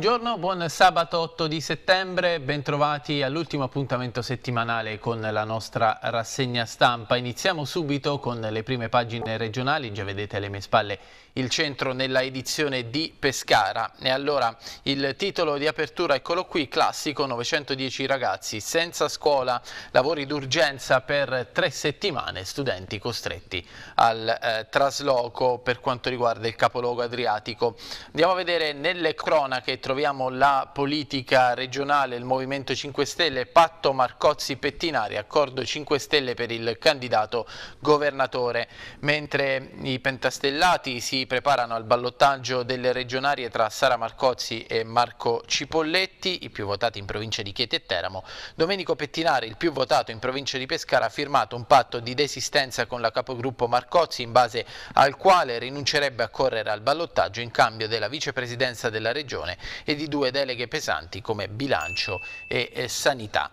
Buongiorno, buon sabato 8 di settembre, bentrovati all'ultimo appuntamento settimanale con la nostra rassegna stampa. Iniziamo subito con le prime pagine regionali, già vedete alle mie spalle il centro nella edizione di Pescara. E allora il titolo di apertura, eccolo qui, classico 910 ragazzi senza scuola, lavori d'urgenza per tre settimane, studenti costretti al eh, trasloco per quanto riguarda il capoluogo adriatico. Andiamo a vedere nelle cronache troviamo la politica regionale, il Movimento 5 Stelle, patto Marcozzi Pettinari, accordo 5 Stelle per il candidato governatore, mentre i pentastellati si preparano al ballottaggio delle regionarie tra Sara Marcozzi e Marco Cipolletti, i più votati in provincia di Chieti e Teramo. Domenico Pettinari, il più votato in provincia di Pescara, ha firmato un patto di desistenza con la capogruppo Marcozzi in base al quale rinuncerebbe a correre al ballottaggio in cambio della vicepresidenza della regione e di due deleghe pesanti come bilancio e, e sanità.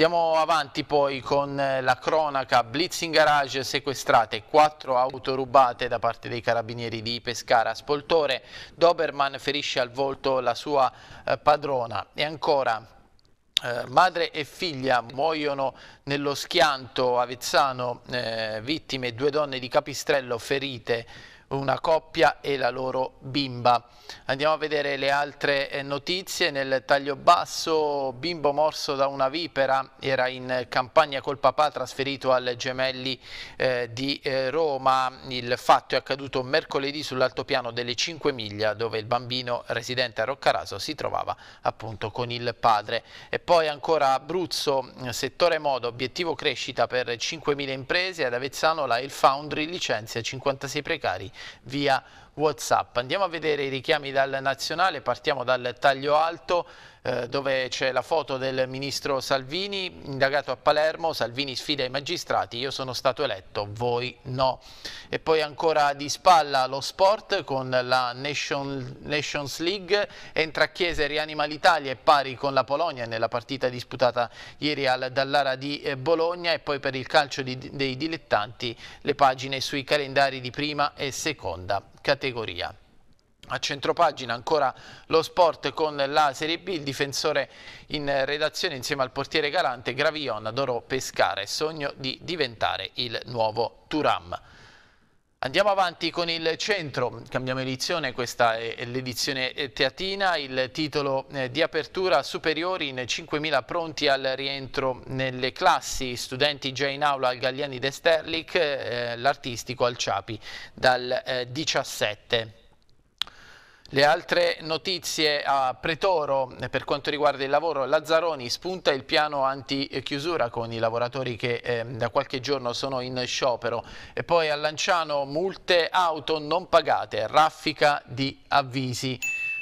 Andiamo avanti poi con eh, la cronaca, blitz in garage sequestrate, quattro auto rubate da parte dei carabinieri di Pescara. Spoltore, Doberman ferisce al volto la sua eh, padrona e ancora eh, madre e figlia muoiono nello schianto avezzano, eh, vittime due donne di Capistrello ferite una coppia e la loro bimba. Andiamo a vedere le altre eh, notizie. Nel taglio basso, bimbo morso da una vipera, era in campagna col papà trasferito al Gemelli eh, di eh, Roma. Il fatto è accaduto mercoledì sull'altopiano delle 5 miglia dove il bambino residente a Roccaraso si trovava appunto con il padre. E poi ancora Abruzzo, settore moda, obiettivo crescita per 5.000 imprese. Ad Avezzano la Il Foundry licenzia 56 precari via Whatsapp. Andiamo a vedere i richiami dal nazionale, partiamo dal taglio alto eh, dove c'è la foto del ministro Salvini, indagato a Palermo, Salvini sfida i magistrati, io sono stato eletto, voi no. E poi ancora di spalla lo sport con la Nation, Nations League, entra a Chiesa e rianima l'Italia e pari con la Polonia nella partita disputata ieri al Dallara di eh, Bologna e poi per il calcio di, dei dilettanti le pagine sui calendari di prima e seconda categoria. A centropagina ancora lo sport con la Serie B, il difensore in redazione insieme al portiere Galante, Gravion, adoro pescare, sogno di diventare il nuovo Turam. Andiamo avanti con il centro, cambiamo edizione, questa è l'edizione teatina, il titolo eh, di apertura superiori in 5.000 pronti al rientro nelle classi, studenti già in aula al Galliani de Sterlich, eh, l'artistico al Ciapi dal 17. Eh, le altre notizie a Pretoro per quanto riguarda il lavoro, Lazzaroni spunta il piano anti-chiusura con i lavoratori che eh, da qualche giorno sono in sciopero e poi a Lanciano multe auto non pagate, raffica di avvisi.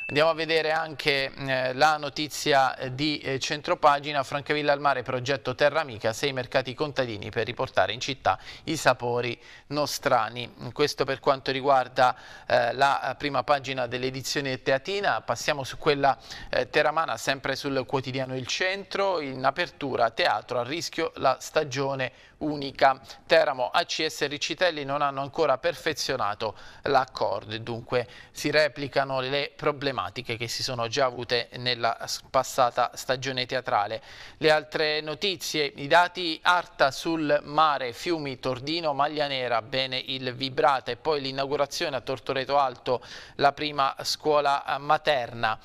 Andiamo a vedere anche eh, la notizia di eh, centropagina, Francavilla al mare, progetto Terra Amica, sei mercati contadini per riportare in città i sapori nostrani. Questo per quanto riguarda eh, la prima pagina dell'edizione teatina, passiamo su quella eh, teramana, sempre sul quotidiano Il Centro, in apertura teatro a rischio la stagione unica. Teramo, ACS e Riccitelli non hanno ancora perfezionato l'accordo e dunque si replicano le problematiche che si sono già avute nella passata stagione teatrale. Le altre notizie, i dati Arta sul mare, Fiumi, Tordino, Maglia Nera, bene il Vibrata e poi l'inaugurazione a Tortoreto Alto, la prima scuola materna.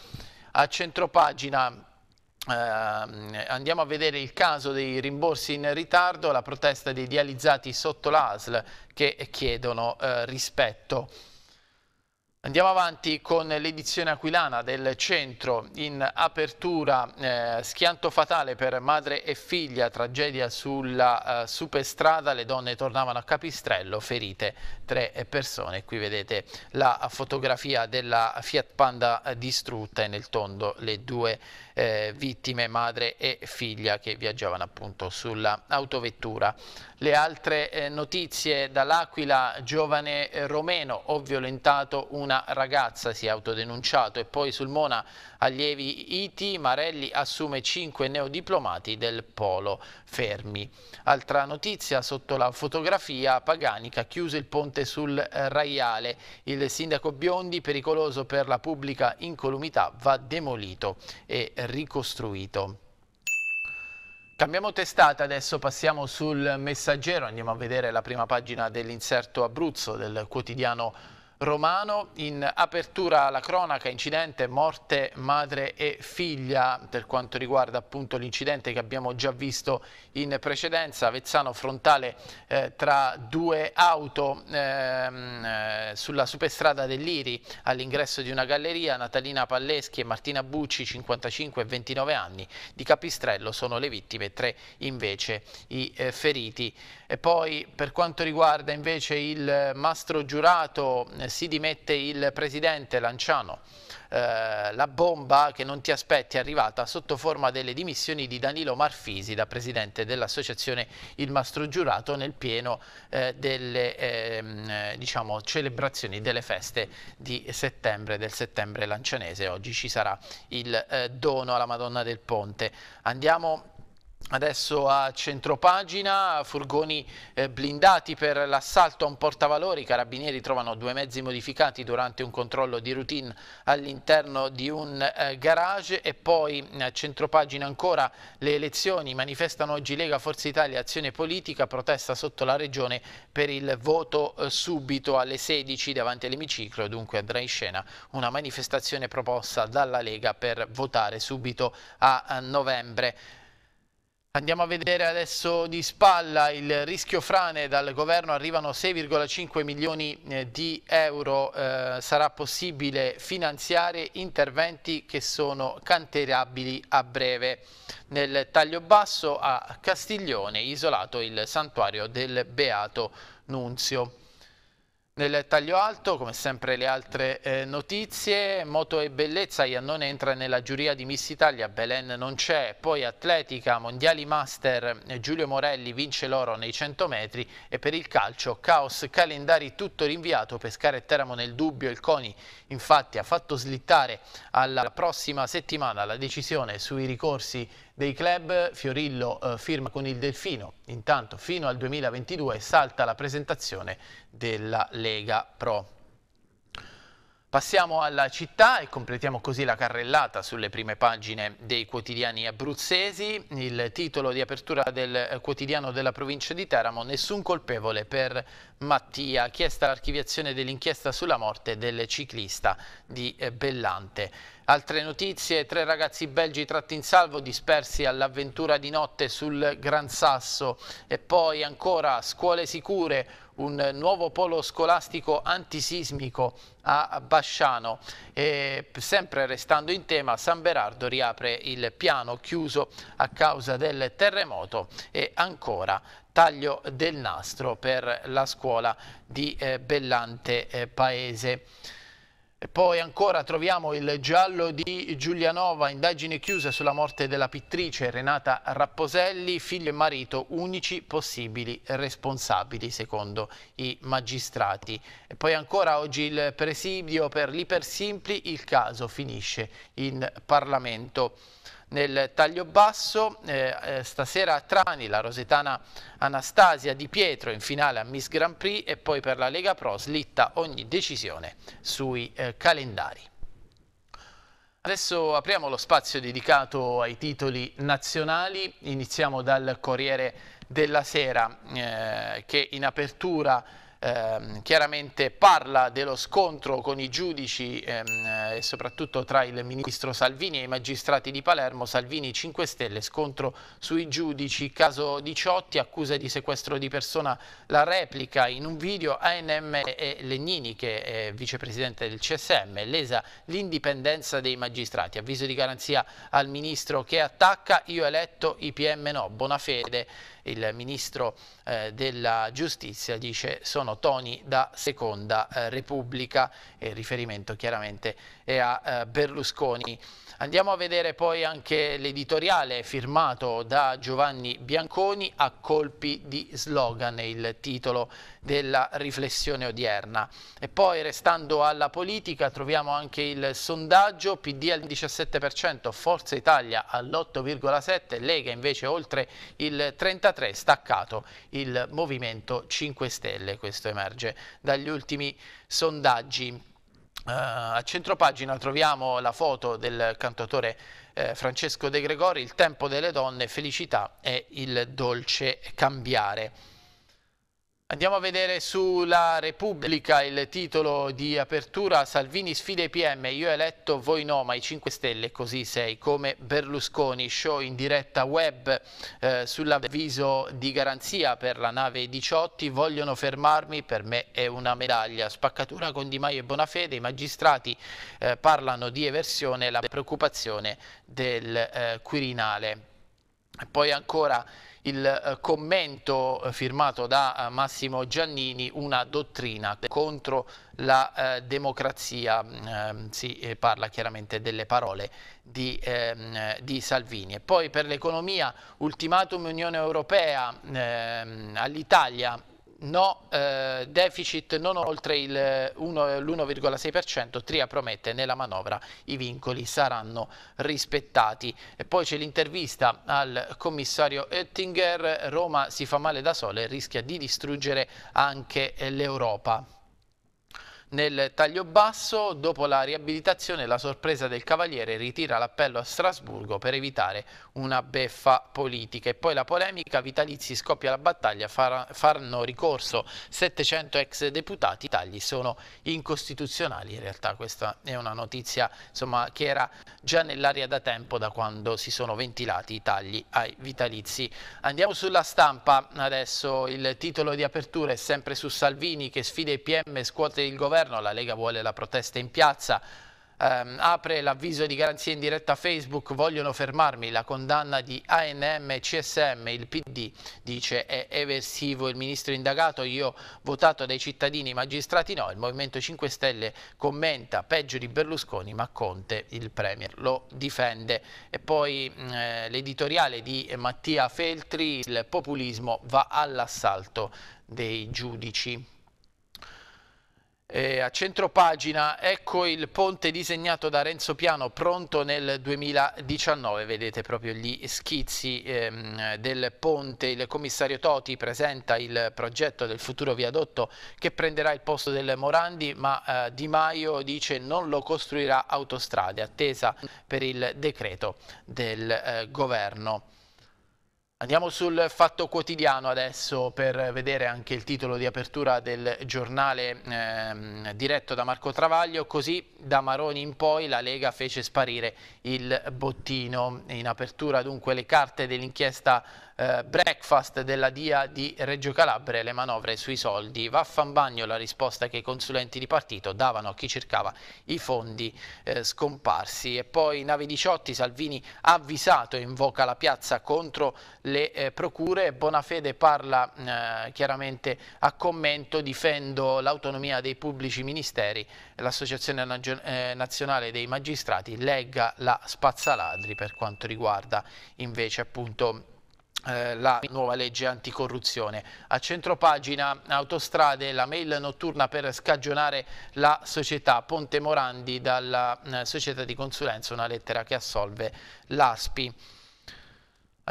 A centropagina Uh, andiamo a vedere il caso dei rimborsi in ritardo, la protesta dei dializzati sotto l'ASL che chiedono uh, rispetto. Andiamo avanti con l'edizione aquilana del centro in apertura, eh, schianto fatale per madre e figlia, tragedia sulla eh, superstrada, le donne tornavano a Capistrello, ferite tre persone. Qui vedete la fotografia della Fiat Panda distrutta e nel tondo le due eh, vittime, madre e figlia che viaggiavano appunto sulla autovettura. Le altre eh, notizie dall'Aquila, giovane romeno, ho violentato una ragazza, si è autodenunciato e poi sul Mona allievi IT, Marelli assume 5 neodiplomati del Polo Fermi. Altra notizia sotto la fotografia, Paganica chiuso il ponte sul Raiale, il sindaco Biondi pericoloso per la pubblica incolumità va demolito e ricostruito. Cambiamo testata, adesso passiamo sul messaggero, andiamo a vedere la prima pagina dell'inserto Abruzzo del quotidiano Romano, in apertura la cronaca, incidente, morte madre e figlia per quanto riguarda appunto l'incidente che abbiamo già visto in precedenza, Avezzano frontale eh, tra due auto ehm, eh, sulla superstrada dell'Iri all'ingresso di una galleria, Natalina Palleschi e Martina Bucci 55 e 29 anni, di Capistrello sono le vittime, tre invece i eh, feriti. E poi per quanto riguarda invece il mastro giurato eh, si dimette il presidente Lanciano. Eh, la bomba che non ti aspetti è arrivata sotto forma delle dimissioni di Danilo Marfisi da presidente dell'associazione Il Mastro Giurato nel pieno eh, delle eh, diciamo, celebrazioni delle feste di settembre, del settembre lancianese. Oggi ci sarà il eh, dono alla Madonna del Ponte. Andiamo Adesso a centropagina, furgoni eh, blindati per l'assalto a un portavalori, i carabinieri trovano due mezzi modificati durante un controllo di routine all'interno di un eh, garage. E poi a centropagina ancora le elezioni, manifestano oggi Lega Forza Italia Azione Politica, protesta sotto la regione per il voto eh, subito alle 16 davanti all'emiciclo, dunque andrà in scena una manifestazione proposta dalla Lega per votare subito a novembre. Andiamo a vedere adesso di spalla il rischio frane dal governo, arrivano 6,5 milioni eh, di euro, eh, sarà possibile finanziare interventi che sono canterabili a breve. Nel taglio basso a Castiglione, isolato il santuario del Beato Nunzio. Nel taglio alto, come sempre le altre eh, notizie, moto e bellezza, Iannone entra nella giuria di Miss Italia, Belen non c'è, poi atletica, mondiali master, eh, Giulio Morelli vince l'oro nei 100 metri. E per il calcio, caos, calendari tutto rinviato, Pescara e Teramo nel dubbio, il CONI infatti ha fatto slittare alla prossima settimana la decisione sui ricorsi dei club, Fiorillo eh, firma con il Delfino, intanto fino al 2022 salta la presentazione della Lega Pro. Passiamo alla città e completiamo così la carrellata sulle prime pagine dei quotidiani abruzzesi. Il titolo di apertura del eh, quotidiano della provincia di Teramo, nessun colpevole per Mattia, chiesta l'archiviazione dell'inchiesta sulla morte del ciclista di eh, Bellante. Altre notizie, tre ragazzi belgi tratti in salvo dispersi all'avventura di notte sul Gran Sasso e poi ancora scuole sicure, un nuovo polo scolastico antisismico a Basciano e sempre restando in tema San Berardo riapre il piano chiuso a causa del terremoto e ancora taglio del nastro per la scuola di eh, Bellante eh, Paese. E poi ancora troviamo il giallo di Giulianova, indagine chiusa sulla morte della pittrice Renata Rapposelli, figlio e marito unici possibili responsabili secondo i magistrati. E poi ancora oggi il presidio per l'Ipersimpli, il caso finisce in Parlamento nel taglio basso, eh, eh, stasera a Trani la rosetana Anastasia Di Pietro in finale a Miss Grand Prix e poi per la Lega Pro slitta ogni decisione sui eh, calendari. Adesso apriamo lo spazio dedicato ai titoli nazionali, iniziamo dal Corriere della Sera eh, che in apertura ehm, chiaramente parla dello scontro con i giudici ehm, e soprattutto tra il ministro Salvini e i magistrati di Palermo, Salvini 5 Stelle, scontro sui giudici, caso Diciotti, accusa di sequestro di persona, la replica in un video ANM e Legnini che è vicepresidente del CSM, lesa l'indipendenza dei magistrati, avviso di garanzia al ministro che attacca, io eletto IPM no, buona fede il ministro eh, della giustizia dice sono toni da seconda eh, repubblica riferimento chiaramente e a eh, Berlusconi. Andiamo a vedere poi anche l'editoriale firmato da Giovanni Bianconi a colpi di slogan, il titolo della riflessione odierna. E poi restando alla politica troviamo anche il sondaggio PD al 17%, Forza Italia all'8,7%, Lega invece oltre il 33%, staccato il Movimento 5 Stelle, questo emerge dagli ultimi sondaggi. Uh, a centropagina troviamo la foto del cantatore eh, Francesco De Gregori, Il tempo delle donne, felicità e il dolce cambiare. Andiamo a vedere sulla Repubblica il titolo di apertura. Salvini sfida i PM, io eletto, voi no, ma i 5 Stelle così sei come Berlusconi, show in diretta web eh, sull'avviso di garanzia per la nave 18, vogliono fermarmi, per me è una medaglia, spaccatura con Di Maio e Bonafede, i magistrati eh, parlano di eversione, la preoccupazione del eh, Quirinale. Poi ancora il eh, commento eh, firmato da eh, Massimo Giannini, una dottrina contro la eh, democrazia, eh, si parla chiaramente delle parole di, eh, di, Salvini. E poi per l'economia, ultimatum Unione Europea ehm, all'Italia, no eh, deficit non oltre l'1,6%, Tria promette nella manovra i vincoli saranno rispettati. E poi c'è l'intervista al commissario Oettinger, Roma si fa male da sola e rischia di distruggere anche l'Europa. Nel taglio basso, dopo la riabilitazione, la sorpresa del Cavaliere ritira l'appello a Strasburgo per evitare una beffa politica. E poi la polemica, Vitalizi scoppia la battaglia, faranno ricorso 700 ex deputati, i tagli sono incostituzionali. In realtà questa è una notizia insomma, che era già nell'aria da tempo, da quando si sono ventilati i tagli ai vitalizi. Andiamo sulla stampa adesso, il titolo di apertura è sempre su Salvini che sfida i PM e scuote il governo governo, la Lega vuole la protesta in piazza, ehm, apre l'avviso di garanzia in diretta Facebook, vogliono fermarmi, la condanna di ANM e CSM, il PD dice è eversivo il ministro indagato, io votato dai cittadini, magistrati no, il Movimento 5 Stelle commenta peggio di Berlusconi ma Conte, il Premier, lo difende. E poi eh, l'editoriale di Mattia Feltri, il populismo va all'assalto dei giudici. Eh, a centropagina ecco il ponte disegnato da Renzo Piano pronto nel 2019, vedete proprio gli schizzi ehm, del ponte, il commissario Toti presenta il progetto del futuro viadotto che prenderà il posto del Morandi ma eh, Di Maio dice non lo costruirà autostrade, attesa per il decreto del eh, governo. Andiamo sul Fatto Quotidiano adesso per vedere anche il titolo di apertura del giornale eh, diretto da Marco Travaglio, così da Maroni in poi la Lega fece sparire il bottino. In apertura dunque le carte dell'inchiesta eh, breakfast della DIA di Reggio Calabria, le manovre sui soldi. Vaffanbagno la risposta che i consulenti di partito davano a chi cercava i fondi eh, scomparsi. E poi Navi 18, Salvini avvisato invoca la piazza contro le eh, procure. Bonafede parla eh, chiaramente a commento, difendo l'autonomia dei pubblici ministeri. L'Associazione eh, Nazionale dei Magistrati legga la spazzaladri per quanto riguarda invece appunto eh, la nuova legge anticorruzione. A centropagina autostrade la mail notturna per scagionare la società Ponte Morandi dalla eh, società di consulenza, una lettera che assolve l'ASPI.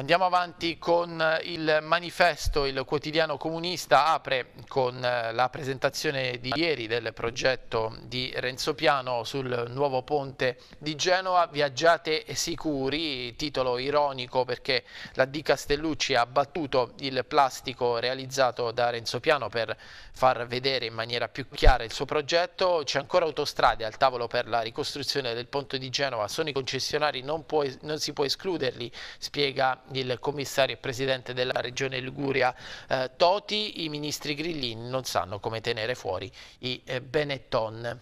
Andiamo avanti con il manifesto, il quotidiano comunista apre con eh, la presentazione di ieri del progetto di Renzo Piano sul nuovo ponte di Genova, viaggiate sicuri, titolo ironico perché la Di Castellucci ha battuto il plastico realizzato da Renzo Piano per far vedere in maniera più chiara il suo progetto, c'è ancora autostrade al tavolo per la ricostruzione del ponte di Genova, sono i concessionari, non, può, non si può escluderli, spiega il commissario e presidente della regione Liguria eh, Toti, i ministri grillini non sanno come tenere fuori i eh, Benetton.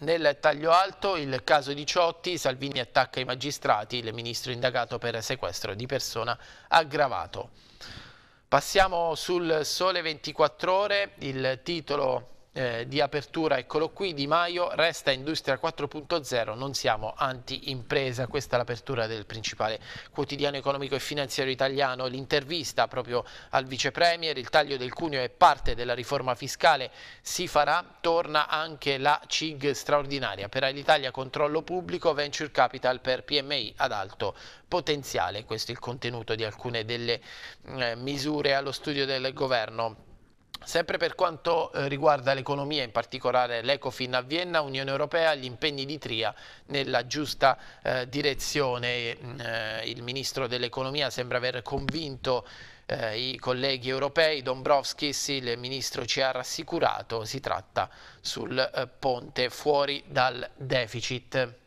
Nel taglio alto il caso di Ciotti, Salvini attacca i magistrati, il ministro indagato per sequestro di persona aggravato. Passiamo sul Sole 24 Ore, il titolo eh, di apertura, eccolo qui, Di Maio, resta Industria 4.0, non siamo anti-impresa, questa è l'apertura del principale quotidiano economico e finanziario italiano, l'intervista proprio al vice premier, il taglio del cuneo è parte della riforma fiscale, si farà, torna anche la CIG straordinaria, per l'Italia controllo pubblico, venture capital per PMI ad alto potenziale, questo è il contenuto di alcune delle eh, misure allo studio del governo. Sempre per quanto eh, riguarda l'economia, in particolare l'Ecofin a Vienna, Unione Europea, gli impegni di Tria nella giusta eh, direzione. Eh, il Ministro dell'Economia sembra aver convinto eh, i colleghi europei, Dombrovskis, il Ministro ci ha rassicurato, si tratta sul eh, ponte fuori dal deficit.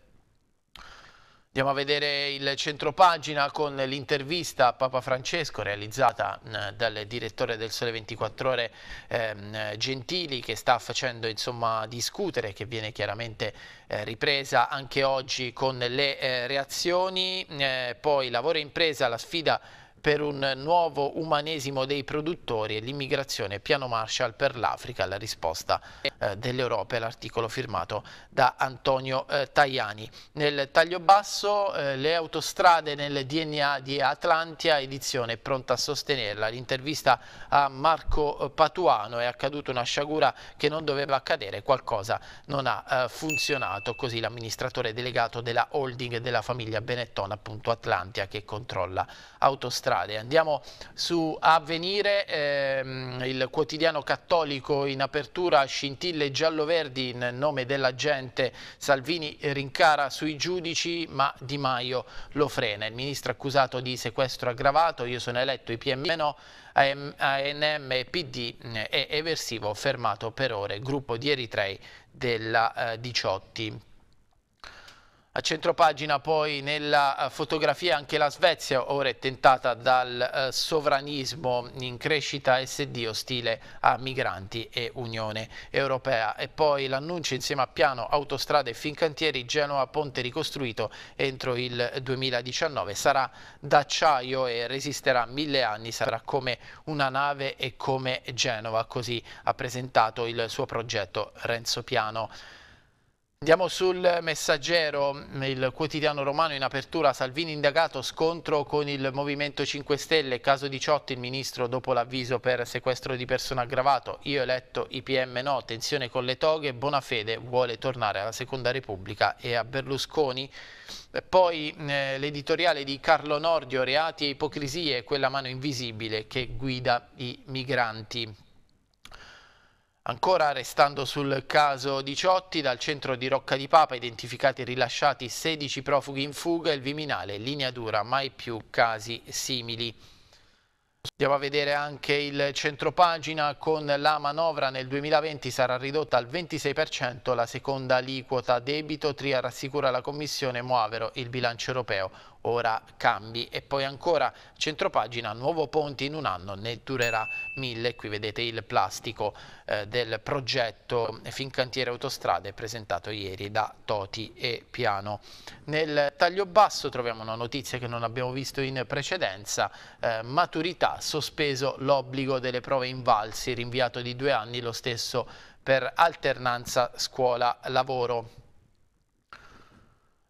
Andiamo a vedere il centropagina con l'intervista a Papa Francesco realizzata dal direttore del Sole 24 Ore eh, Gentili che sta facendo insomma, discutere, che viene chiaramente eh, ripresa anche oggi con le eh, reazioni. Eh, poi lavoro e impresa, la sfida per un nuovo umanesimo dei produttori e l'immigrazione piano Marshall per l'Africa, la risposta eh, dell'Europa, l'articolo firmato da Antonio eh, Tajani. Nel taglio basso eh, le autostrade nel DNA di Atlantia, edizione pronta a sostenerla. L'intervista a Marco Patuano è accaduta una sciagura che non doveva accadere, qualcosa non ha funzionato, così l'amministratore delegato della holding della famiglia Benetton, appunto Atlantia, che controlla autostrade strade. Andiamo su Avvenire, ehm, il quotidiano cattolico in apertura, scintille giallo-verdi in nome della gente, Salvini rincara sui giudici ma Di Maio lo frena. Il ministro accusato di sequestro aggravato, io sono eletto i PM no, ANM PD è eversivo fermato per ore, gruppo di eritrei della eh, Diciotti. A centropagina poi nella eh, fotografia anche la Svezia ora è tentata dal eh, sovranismo in crescita SD ostile a migranti e Unione Europea. E poi l'annuncio insieme a piano autostrade e Fincantieri Genova Ponte ricostruito entro il 2019 sarà d'acciaio e resisterà mille anni sarà come una nave e come Genova così ha presentato il suo progetto Renzo Piano Andiamo sul messaggero, il quotidiano romano in apertura, Salvini indagato, scontro con il Movimento 5 Stelle, caso 18, il ministro dopo l'avviso per sequestro di persona aggravato, io eletto IPM no, tensione con le toghe, Bonafede vuole tornare alla Seconda Repubblica e a Berlusconi. Poi eh, l'editoriale di Carlo Nordio, reati e ipocrisie, quella mano invisibile che guida i migranti. Ancora restando sul caso Diciotti, dal centro di Rocca di Papa identificati e rilasciati 16 profughi in fuga, il Viminale, linea dura, mai più casi simili. Andiamo a vedere anche il centropagina con la manovra nel 2020 sarà ridotta al 26% la seconda aliquota debito, Tria rassicura la Commissione, muovero il bilancio europeo, ora cambi e poi ancora centropagina, nuovo ponti in un anno, ne durerà mille, qui vedete il plastico eh, del progetto Fincantiere Autostrade presentato ieri da Toti e Piano. Nel taglio basso troviamo una notizia che non abbiamo visto in precedenza, eh, maturità, sospeso l'obbligo delle prove invalsi, rinviato di due anni, lo stesso per alternanza scuola-lavoro.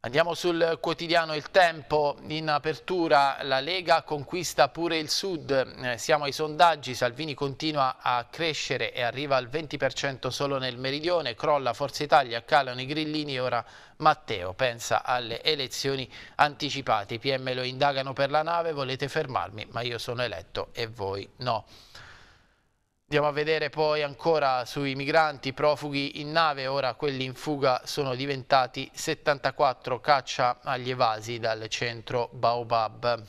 Andiamo sul quotidiano Il Tempo, in apertura la Lega conquista pure il Sud, eh, siamo ai sondaggi, Salvini continua a crescere e arriva al 20% solo nel meridione, crolla Forza Italia, calano i grillini e ora Matteo pensa alle elezioni anticipate, i PM lo indagano per la nave, volete fermarmi ma io sono eletto e voi no. Andiamo a vedere poi ancora sui migranti profughi in nave, ora quelli in fuga sono diventati 74 caccia agli evasi dal centro Baobab.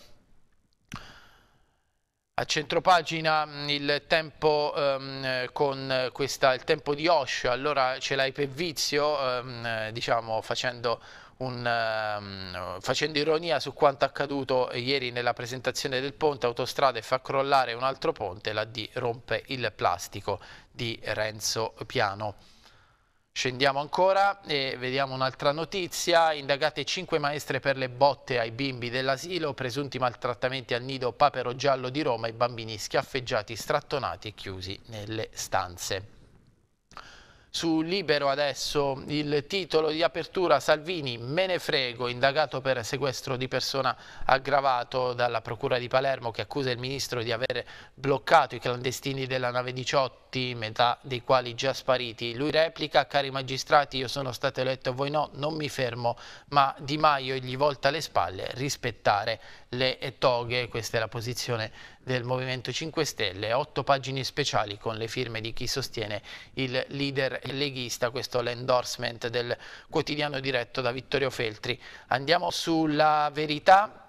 A centropagina il tempo um, con questa, il tempo di Osho, allora ce l'hai per vizio, um, diciamo facendo un, um, facendo ironia su quanto accaduto ieri nella presentazione del ponte autostrade fa crollare un altro ponte, la D rompe il plastico di Renzo Piano. Scendiamo ancora e vediamo un'altra notizia, indagate 5 maestre per le botte ai bimbi dell'asilo, presunti maltrattamenti al nido Papero Giallo di Roma, i bambini schiaffeggiati, strattonati e chiusi nelle stanze. Su Libero adesso il titolo di apertura Salvini me ne frego, indagato per sequestro di persona aggravato dalla Procura di Palermo che accusa il Ministro di aver bloccato i clandestini della nave 18, metà dei quali già spariti. Lui replica, cari magistrati io sono stato eletto voi no, non mi fermo, ma Di Maio gli volta le spalle, rispettare le toghe, questa è la posizione del Movimento 5 Stelle, otto pagine speciali con le firme di chi sostiene il leader leghista, questo l'endorsement del quotidiano diretto da Vittorio Feltri. Andiamo sulla verità.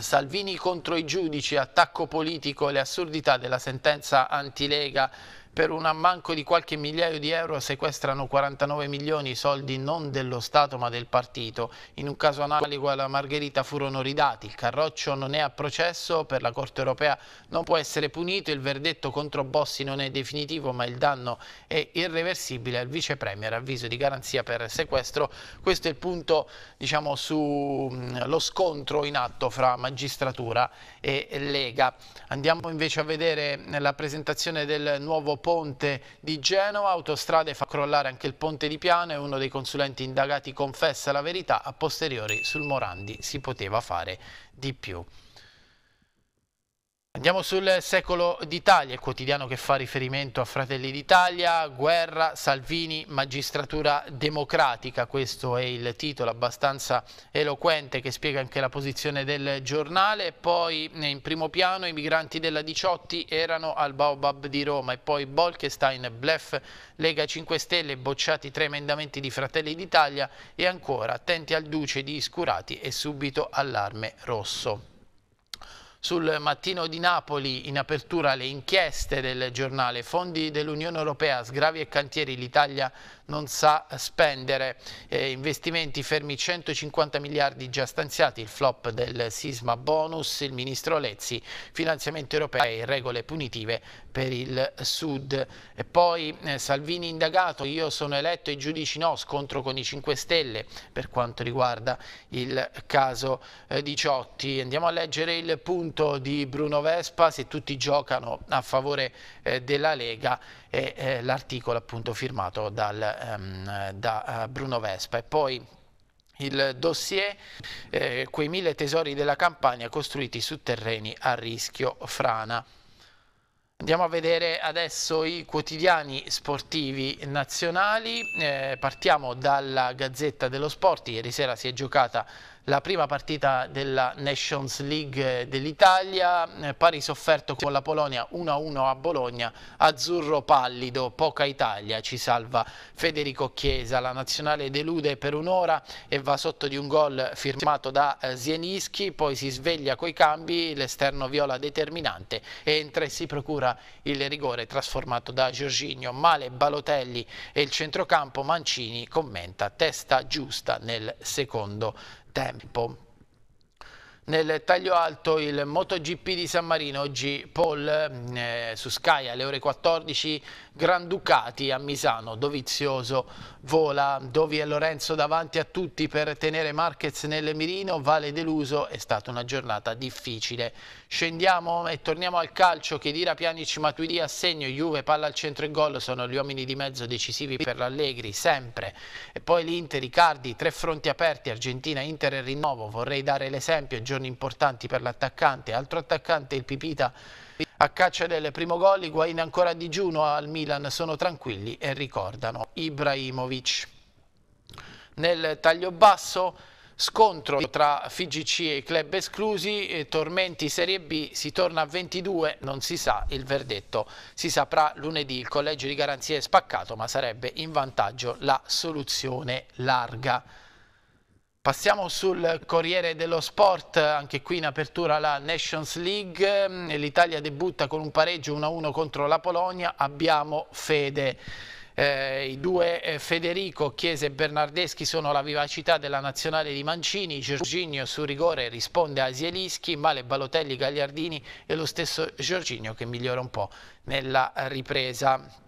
Salvini contro i giudici, attacco politico, le assurdità della sentenza antilega per un ammanco di qualche migliaio di euro sequestrano 49 milioni, soldi non dello Stato ma del partito. In un caso analogo alla Margherita furono ridati, il Carroccio non è a processo, per la Corte europea non può essere punito, il verdetto contro Bossi non è definitivo ma il danno è irreversibile, al vice premier avviso di garanzia per sequestro. Questo è il punto diciamo, sullo scontro in atto fra magistratura e Lega. Andiamo invece a vedere la presentazione del nuovo ponte di Genova, Autostrade fa crollare anche il ponte di Piano e uno dei consulenti indagati confessa la verità, a posteriori sul Morandi si poteva fare di più. Andiamo sul secolo d'Italia, il quotidiano che fa riferimento a Fratelli d'Italia, guerra, Salvini, magistratura democratica, questo è il titolo abbastanza eloquente che spiega anche la posizione del giornale, poi in primo piano i migranti della 18 erano al Baobab di Roma e poi Bolkestein, Blef, Lega 5 Stelle, bocciati tre emendamenti di Fratelli d'Italia e ancora attenti al duce di Scurati e subito allarme rosso. Sul mattino di Napoli in apertura le inchieste del giornale. Fondi dell'Unione Europea, sgravi e cantieri, l'Italia non sa spendere, eh, investimenti fermi 150 miliardi già stanziati, il flop del sisma bonus, il ministro Lezzi, finanziamenti europei e regole punitive per il Sud. E poi eh, Salvini indagato, io sono eletto, i giudici no, scontro con i 5 Stelle per quanto riguarda il caso eh, di Ciotti. Andiamo a leggere il punto di Bruno Vespa, se tutti giocano a favore eh, della Lega e eh, l'articolo appunto firmato dal, ehm, da uh, Bruno Vespa. E poi il dossier, eh, quei mille tesori della campagna costruiti su terreni a rischio frana. Andiamo a vedere adesso i quotidiani sportivi nazionali, eh, partiamo dalla Gazzetta dello Sport, ieri sera si è giocata la prima partita della Nations League dell'Italia, eh, pari sofferto con la Polonia 1-1 a Bologna, azzurro pallido, poca Italia, ci salva Federico Chiesa, la nazionale delude per un'ora e va sotto di un gol firmato da eh, Zienischi, poi si sveglia coi cambi, l'esterno viola determinante. Entra e si procura il rigore trasformato da Giorginio, male Balotelli e il centrocampo Mancini commenta testa giusta nel secondo tempo. Nel taglio alto il MotoGP di San Marino, oggi Paul eh, su Sky alle ore 14, Granducati a Misano, Dovizioso vola, Dovi e Lorenzo davanti a tutti per tenere Marquez nel mirino, Vale deluso, è stata una giornata difficile. Scendiamo e torniamo al calcio, che dira Pjanic Matuidi a segno, Juve palla al centro e gol, sono gli uomini di mezzo decisivi per l'Allegri, sempre. E poi l'Inter, Icardi, tre fronti aperti, Argentina, Inter e rinnovo, vorrei dare l'esempio, giorni importanti per l'attaccante, altro attaccante il Pipita a caccia del primo gol, Higuain ancora a digiuno al Milan sono tranquilli e ricordano Ibrahimovic. Nel taglio basso Scontro tra FIGC e club esclusi, Tormenti Serie B, si torna a 22, non si sa, il verdetto si saprà lunedì, il collegio di garanzie è spaccato ma sarebbe in vantaggio la soluzione larga. Passiamo sul Corriere dello Sport, anche qui in apertura la Nations League, l'Italia debutta con un pareggio 1-1 contro la Polonia, abbiamo fede eh, I due eh, Federico, Chiesa e Bernardeschi sono la vivacità della nazionale di Mancini, Giorginio su rigore risponde a Zielischi, male Balotelli, Gagliardini e lo stesso Giorginio che migliora un po' nella ripresa.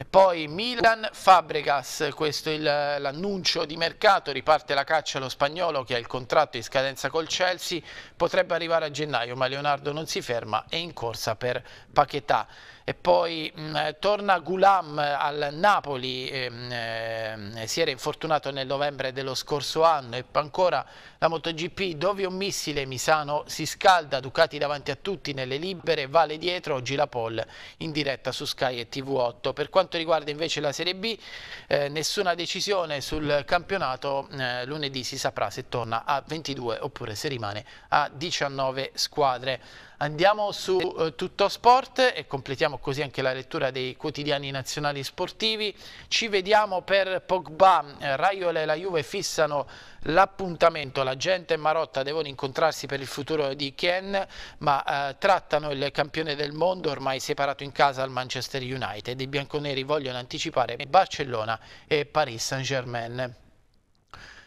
E poi Milan, Fabregas, questo è l'annuncio di mercato, riparte la caccia allo spagnolo che ha il contratto in scadenza col Chelsea, potrebbe arrivare a gennaio ma Leonardo non si ferma, è in corsa per Paquetà e poi mh, mm, torna Gulam al Napoli, eh, eh, si era infortunato nel novembre dello scorso anno e ancora la MotoGP dove un missile Misano si scalda, Ducati davanti a tutti nelle libere, vale dietro, oggi la pole in diretta su Sky e TV8. Per quanto riguarda invece la Serie B, eh, nessuna decisione sul campionato, eh, lunedì si saprà se torna a 22 oppure se rimane a 19 squadre. Andiamo su eh, Tutto Sport e completiamo così anche la lettura dei quotidiani nazionali sportivi. Ci vediamo per Pogba, eh, Raiola e la Juve fissano l'appuntamento, la gente e Marotta devono incontrarsi per il futuro di Ken, ma eh, trattano il campione del mondo ormai separato in casa al Manchester United. I bianconeri vogliono anticipare Barcellona e Paris Saint-Germain.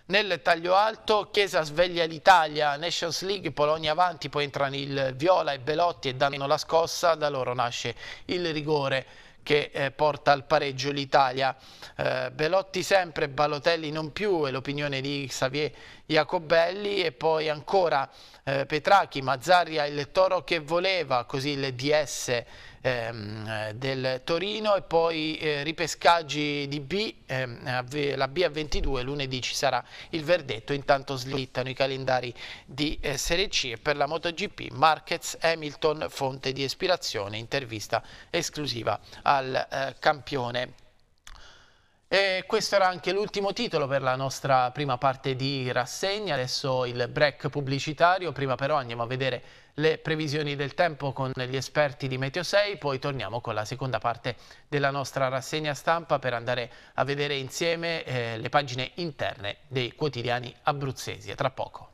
Nel taglio alto Chiesa sveglia l'Italia, Nations League, Polonia avanti, poi entrano il Viola e Belotti e danno la scossa, da loro nasce il rigore che eh, porta al pareggio l'Italia. Eh, Belotti sempre, Balotelli non più è l'opinione di Xavier Jacobelli e poi ancora eh, Petrachi, Mazzaria il toro che voleva, così il DS ehm, del Torino. E poi eh, ripescaggi di B, ehm, la B a 22, lunedì ci sarà il verdetto, intanto slittano i calendari di eh, Serie C e per la MotoGP Marquez Hamilton fonte di ispirazione, intervista esclusiva al eh, campione e questo era anche l'ultimo titolo per la nostra prima parte di rassegna, adesso il break pubblicitario, prima però andiamo a vedere le previsioni del tempo con gli esperti di Meteo 6, poi torniamo con la seconda parte della nostra rassegna stampa per andare a vedere insieme eh, le pagine interne dei quotidiani abruzzesi. A tra poco.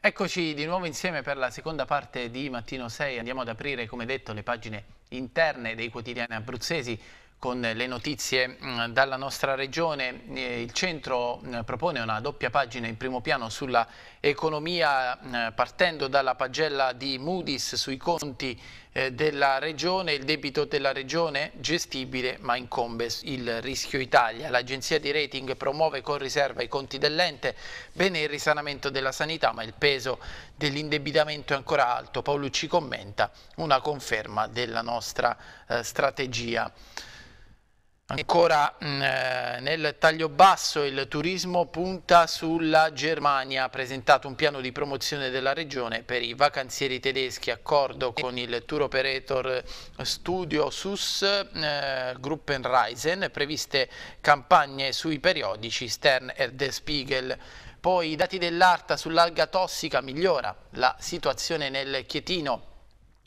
Eccoci di nuovo insieme per la seconda parte di Mattino 6, andiamo ad aprire come detto le pagine interne dei quotidiani abruzzesi con le notizie mm, dalla nostra regione. Eh, il centro mm, propone una doppia pagina in primo piano sulla economia mm, partendo dalla pagella di Moody's sui conti eh, della regione, il debito della regione gestibile ma incombe il rischio Italia. L'agenzia di rating promuove con riserva i conti dell'ente, bene il risanamento della sanità ma il peso dell'indebitamento è ancora alto. Paolucci commenta una conferma della nostra eh, strategia. Ancora mm, eh, nel taglio basso il turismo punta sulla Germania, ha presentato un piano di promozione della regione per i vacanzieri tedeschi, accordo con il tour operator Studio SUS eh, Gruppenreisen, previste campagne sui periodici Stern e Der Spiegel. Poi i dati dell'Arta sull'alga tossica migliora la situazione nel Chietino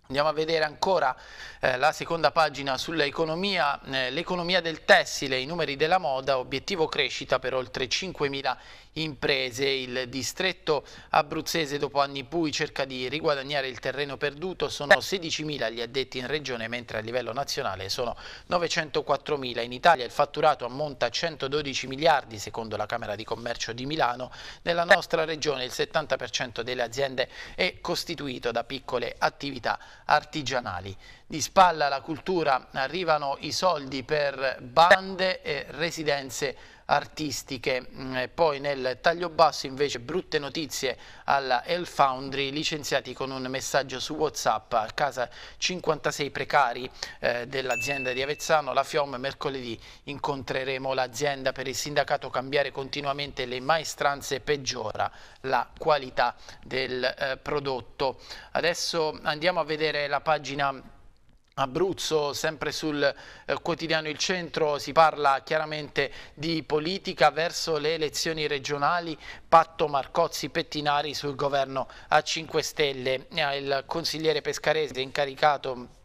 Andiamo a vedere ancora eh, la seconda pagina sull'economia, eh, l'economia del tessile, i numeri della moda, obiettivo crescita per oltre 5.000 imprese. Il distretto abruzzese dopo anni bui cerca di riguadagnare il terreno perduto, sono 16.000 gli addetti in regione mentre a livello nazionale sono 904.000. In Italia il fatturato ammonta a 112 miliardi secondo la Camera di Commercio di Milano. Nella nostra regione il 70% delle aziende è costituito da piccole attività artigianali. Di spalla la cultura arrivano i soldi per bande e residenze artistiche. Mm, poi nel taglio basso invece brutte notizie alla El Foundry, licenziati con un messaggio su Whatsapp a casa 56 precari eh, dell'azienda di Avezzano. La FIOM mercoledì incontreremo l'azienda per il sindacato cambiare continuamente le maestranze peggiora la qualità del eh, prodotto. Adesso andiamo a vedere la pagina Abruzzo, sempre sul eh, quotidiano Il Centro, si parla chiaramente di politica verso le elezioni regionali, patto Marcozzi-Pettinari sul governo a 5 Stelle. Eh, il consigliere pescarese incaricato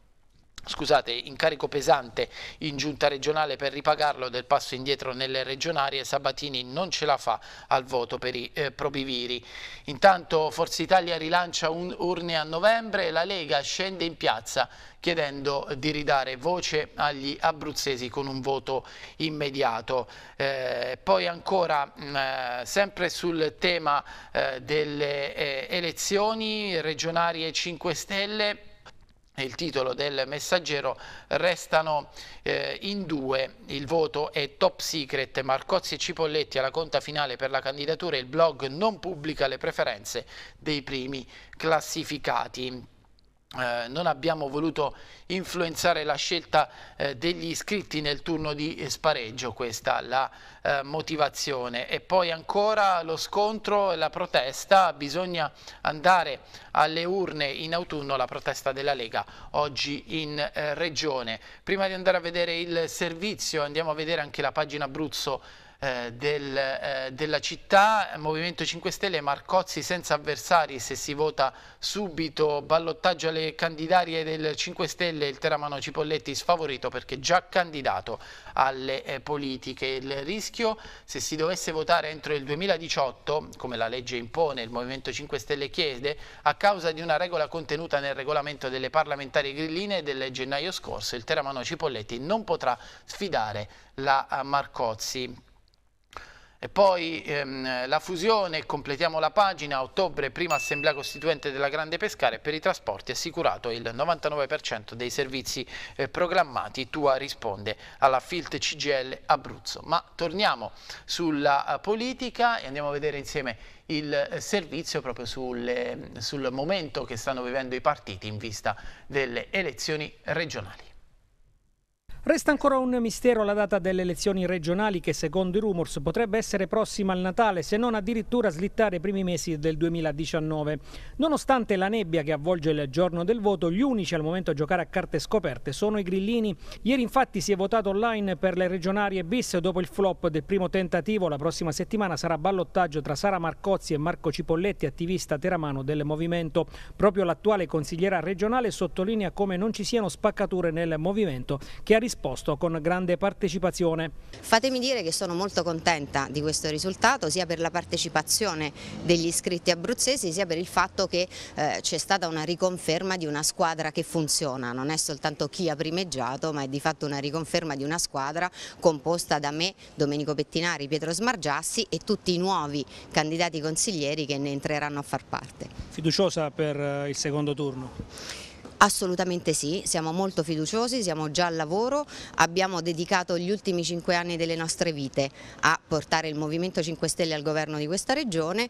scusate, incarico pesante in giunta regionale per ripagarlo del passo indietro nelle regionarie, Sabatini non ce la fa al voto per i eh, probiviri. Intanto Forza Italia rilancia un urne a novembre la Lega scende in piazza chiedendo di ridare voce agli abruzzesi con un voto immediato. Eh, poi ancora mh, eh, sempre sul tema eh, delle eh, elezioni regionarie 5 Stelle il titolo del messaggero restano eh, in due, il voto è top secret, Marcozzi e Cipolletti alla conta finale per la candidatura, il blog non pubblica le preferenze dei primi classificati. Eh, non abbiamo voluto influenzare la scelta eh, degli iscritti nel turno di spareggio, questa la eh, motivazione. E poi ancora lo scontro e la protesta, bisogna andare alle urne in autunno, la protesta della Lega oggi in eh, regione. Prima di andare a vedere il servizio andiamo a vedere anche la pagina Abruzzo eh, del, eh, della città, Movimento 5 Stelle, Marcozzi senza avversari se si vota subito, ballottaggio alle candidarie del 5 Stelle, il Teramano Cipolletti sfavorito perché già candidato alle eh, politiche. Il rischio se si dovesse votare entro il 2018, come la legge impone, il Movimento 5 Stelle chiede, a causa di una regola contenuta nel regolamento delle parlamentari grilline del gennaio scorso, il Teramano Cipolletti non potrà sfidare la Marcozzi. E poi ehm, la fusione, completiamo la pagina, ottobre prima assemblea costituente della Grande Pescara e per i trasporti assicurato il 99% dei servizi eh, programmati, Tua risponde alla Filt CGL Abruzzo. Ma torniamo sulla uh, politica e andiamo a vedere insieme il eh, servizio proprio sul, sul momento che stanno vivendo i partiti in vista delle elezioni regionali. Resta ancora un mistero la data delle elezioni regionali che secondo i rumors potrebbe essere prossima al Natale se non addirittura slittare i primi mesi del 2019. Nonostante la nebbia che avvolge il giorno del voto, gli unici al momento a giocare a carte scoperte sono i grillini. Ieri infatti si è votato online per le regionarie bis dopo il flop del primo tentativo. La prossima settimana sarà ballottaggio tra Sara Marcozzi e Marco Cipolletti, attivista teramano del movimento. Proprio l'attuale consigliera regionale sottolinea come non ci siano spaccature nel movimento che ha risposto risposto con grande partecipazione. Fatemi dire che sono molto contenta di questo risultato sia per la partecipazione degli iscritti abruzzesi sia per il fatto che eh, c'è stata una riconferma di una squadra che funziona, non è soltanto chi ha primeggiato ma è di fatto una riconferma di una squadra composta da me, Domenico Pettinari, Pietro Smargiassi e tutti i nuovi candidati consiglieri che ne entreranno a far parte. Fiduciosa per eh, il secondo turno? Assolutamente sì, siamo molto fiduciosi, siamo già al lavoro, abbiamo dedicato gli ultimi cinque anni delle nostre vite a portare il Movimento 5 Stelle al governo di questa regione.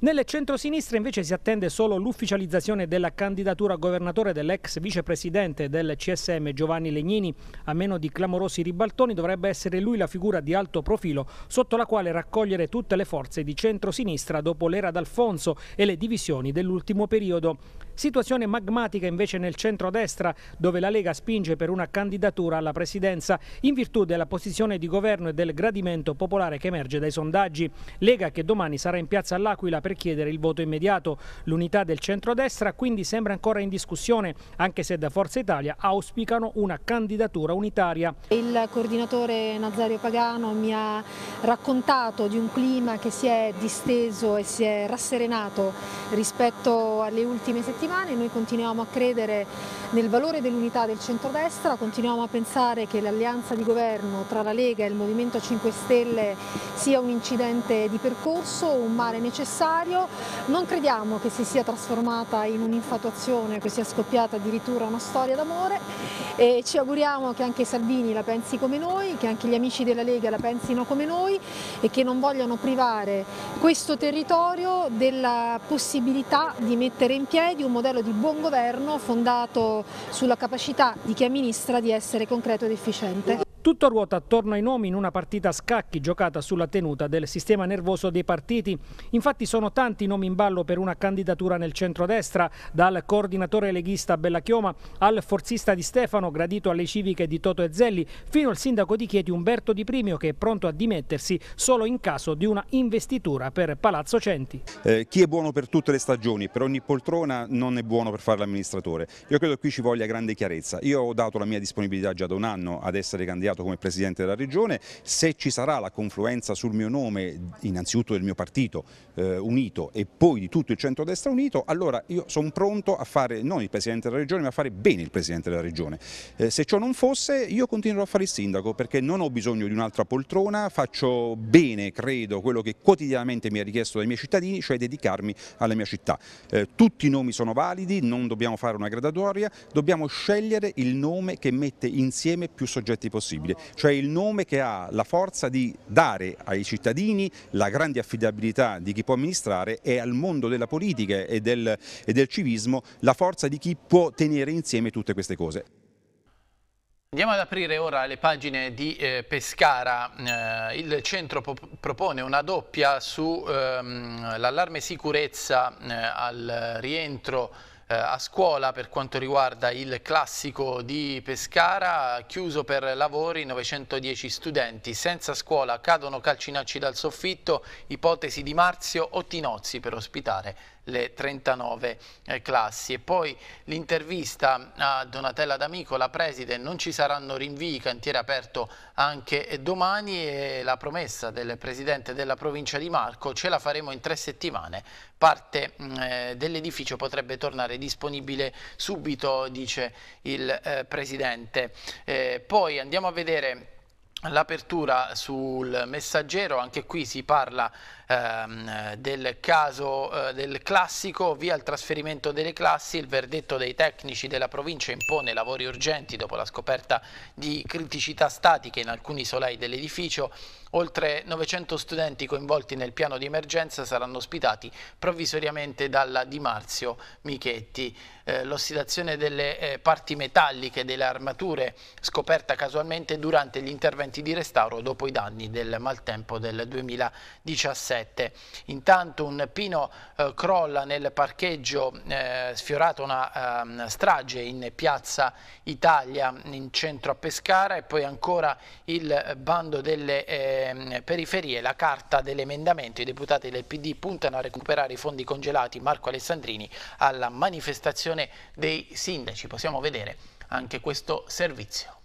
Nel centro-sinistra invece si attende solo l'ufficializzazione della candidatura a governatore dell'ex vicepresidente del CSM Giovanni Legnini. A meno di clamorosi ribaltoni dovrebbe essere lui la figura di alto profilo sotto la quale raccogliere tutte le forze di centro-sinistra dopo l'era d'Alfonso e le divisioni dell'ultimo periodo. Situazione magmatica invece nel centro-destra dove la Lega spinge per una candidatura alla presidenza in virtù della posizione di governo e del gradimento popolare che emerge dai sondaggi. Lega che domani sarà in piazza all'Aquila per chiedere il voto immediato. L'unità del centrodestra quindi sembra ancora in discussione, anche se da Forza Italia auspicano una candidatura unitaria. Il coordinatore Nazario Pagano mi ha raccontato di un clima che si è disteso e si è rasserenato rispetto alle ultime settimane. Noi continuiamo a credere nel valore dell'unità del centrodestra, continuiamo a pensare che l'alleanza di governo tra la Lega e il Movimento 5 Stelle sia un incidente di percorso, un male necessario, non crediamo che si sia trasformata in un'infatuazione, che sia scoppiata addirittura una storia d'amore. E ci auguriamo che anche Salvini la pensi come noi, che anche gli amici della Lega la pensino come noi e che non vogliano privare questo territorio della possibilità di mettere in piedi un modello di buon governo fondato sulla capacità di chi amministra di essere concreto ed efficiente. Tutto ruota attorno ai nomi in una partita a scacchi giocata sulla tenuta del sistema nervoso dei partiti. Infatti sono tanti nomi in ballo per una candidatura nel centrodestra, dal coordinatore leghista Bella Chioma al forzista di Stefano, gradito alle civiche di Toto e Zelli, fino al sindaco di Chieti Umberto Di Primio che è pronto a dimettersi solo in caso di una investitura per Palazzo Centi. Eh, chi è buono per tutte le stagioni, per ogni poltrona non è buono per fare l'amministratore. Io credo che qui ci voglia grande chiarezza. Io ho dato la mia disponibilità già da un anno ad essere candidato iniziato come Presidente della Regione, se ci sarà la confluenza sul mio nome, innanzitutto del mio partito eh, unito e poi di tutto il centrodestra unito, allora io sono pronto a fare non il Presidente della Regione ma a fare bene il Presidente della Regione. Eh, se ciò non fosse io continuerò a fare il Sindaco perché non ho bisogno di un'altra poltrona, faccio bene, credo, quello che quotidianamente mi è richiesto dai miei cittadini, cioè dedicarmi alla mia città. Eh, tutti i nomi sono validi, non dobbiamo fare una gradatoria, dobbiamo scegliere il nome che mette insieme più soggetti possibili, cioè il nome che ha la forza di dare ai cittadini la grande affidabilità di chi può amministrare e al mondo della politica e del, e del civismo la forza di chi può tenere insieme tutte queste cose. Andiamo ad aprire ora le pagine di eh, Pescara. Eh, il centro propone una doppia sull'allarme ehm, sicurezza eh, al rientro eh, a scuola per quanto riguarda il classico di Pescara, chiuso per lavori 910 studenti, senza scuola cadono calcinacci dal soffitto, ipotesi di Marzio o Tinozzi per ospitare le 39 eh, classi. E poi l'intervista a Donatella D'Amico, la preside, non ci saranno rinvii, cantiere aperto anche domani e la promessa del presidente della provincia di Marco, ce la faremo in tre settimane, parte mm, eh, dell'edificio potrebbe tornare disponibile subito, dice il eh, Presidente. Eh, poi andiamo a vedere L'apertura sul messaggero, anche qui si parla ehm, del caso eh, del classico, via il trasferimento delle classi, il verdetto dei tecnici della provincia impone lavori urgenti dopo la scoperta di criticità statiche in alcuni solai dell'edificio, oltre 900 studenti coinvolti nel piano di emergenza saranno ospitati provvisoriamente dalla Di Marzio Michetti. Eh, L'ossidazione delle eh, parti metalliche delle armature scoperta casualmente durante gli interventi di restauro dopo i danni del maltempo del 2017. Intanto un pino eh, crolla nel parcheggio, eh, sfiorato una ehm, strage in piazza Italia in centro a Pescara e poi ancora il bando delle ehm, periferie, la carta dell'emendamento. I deputati del PD puntano a recuperare i fondi congelati Marco Alessandrini alla manifestazione dei sindaci. Possiamo vedere anche questo servizio.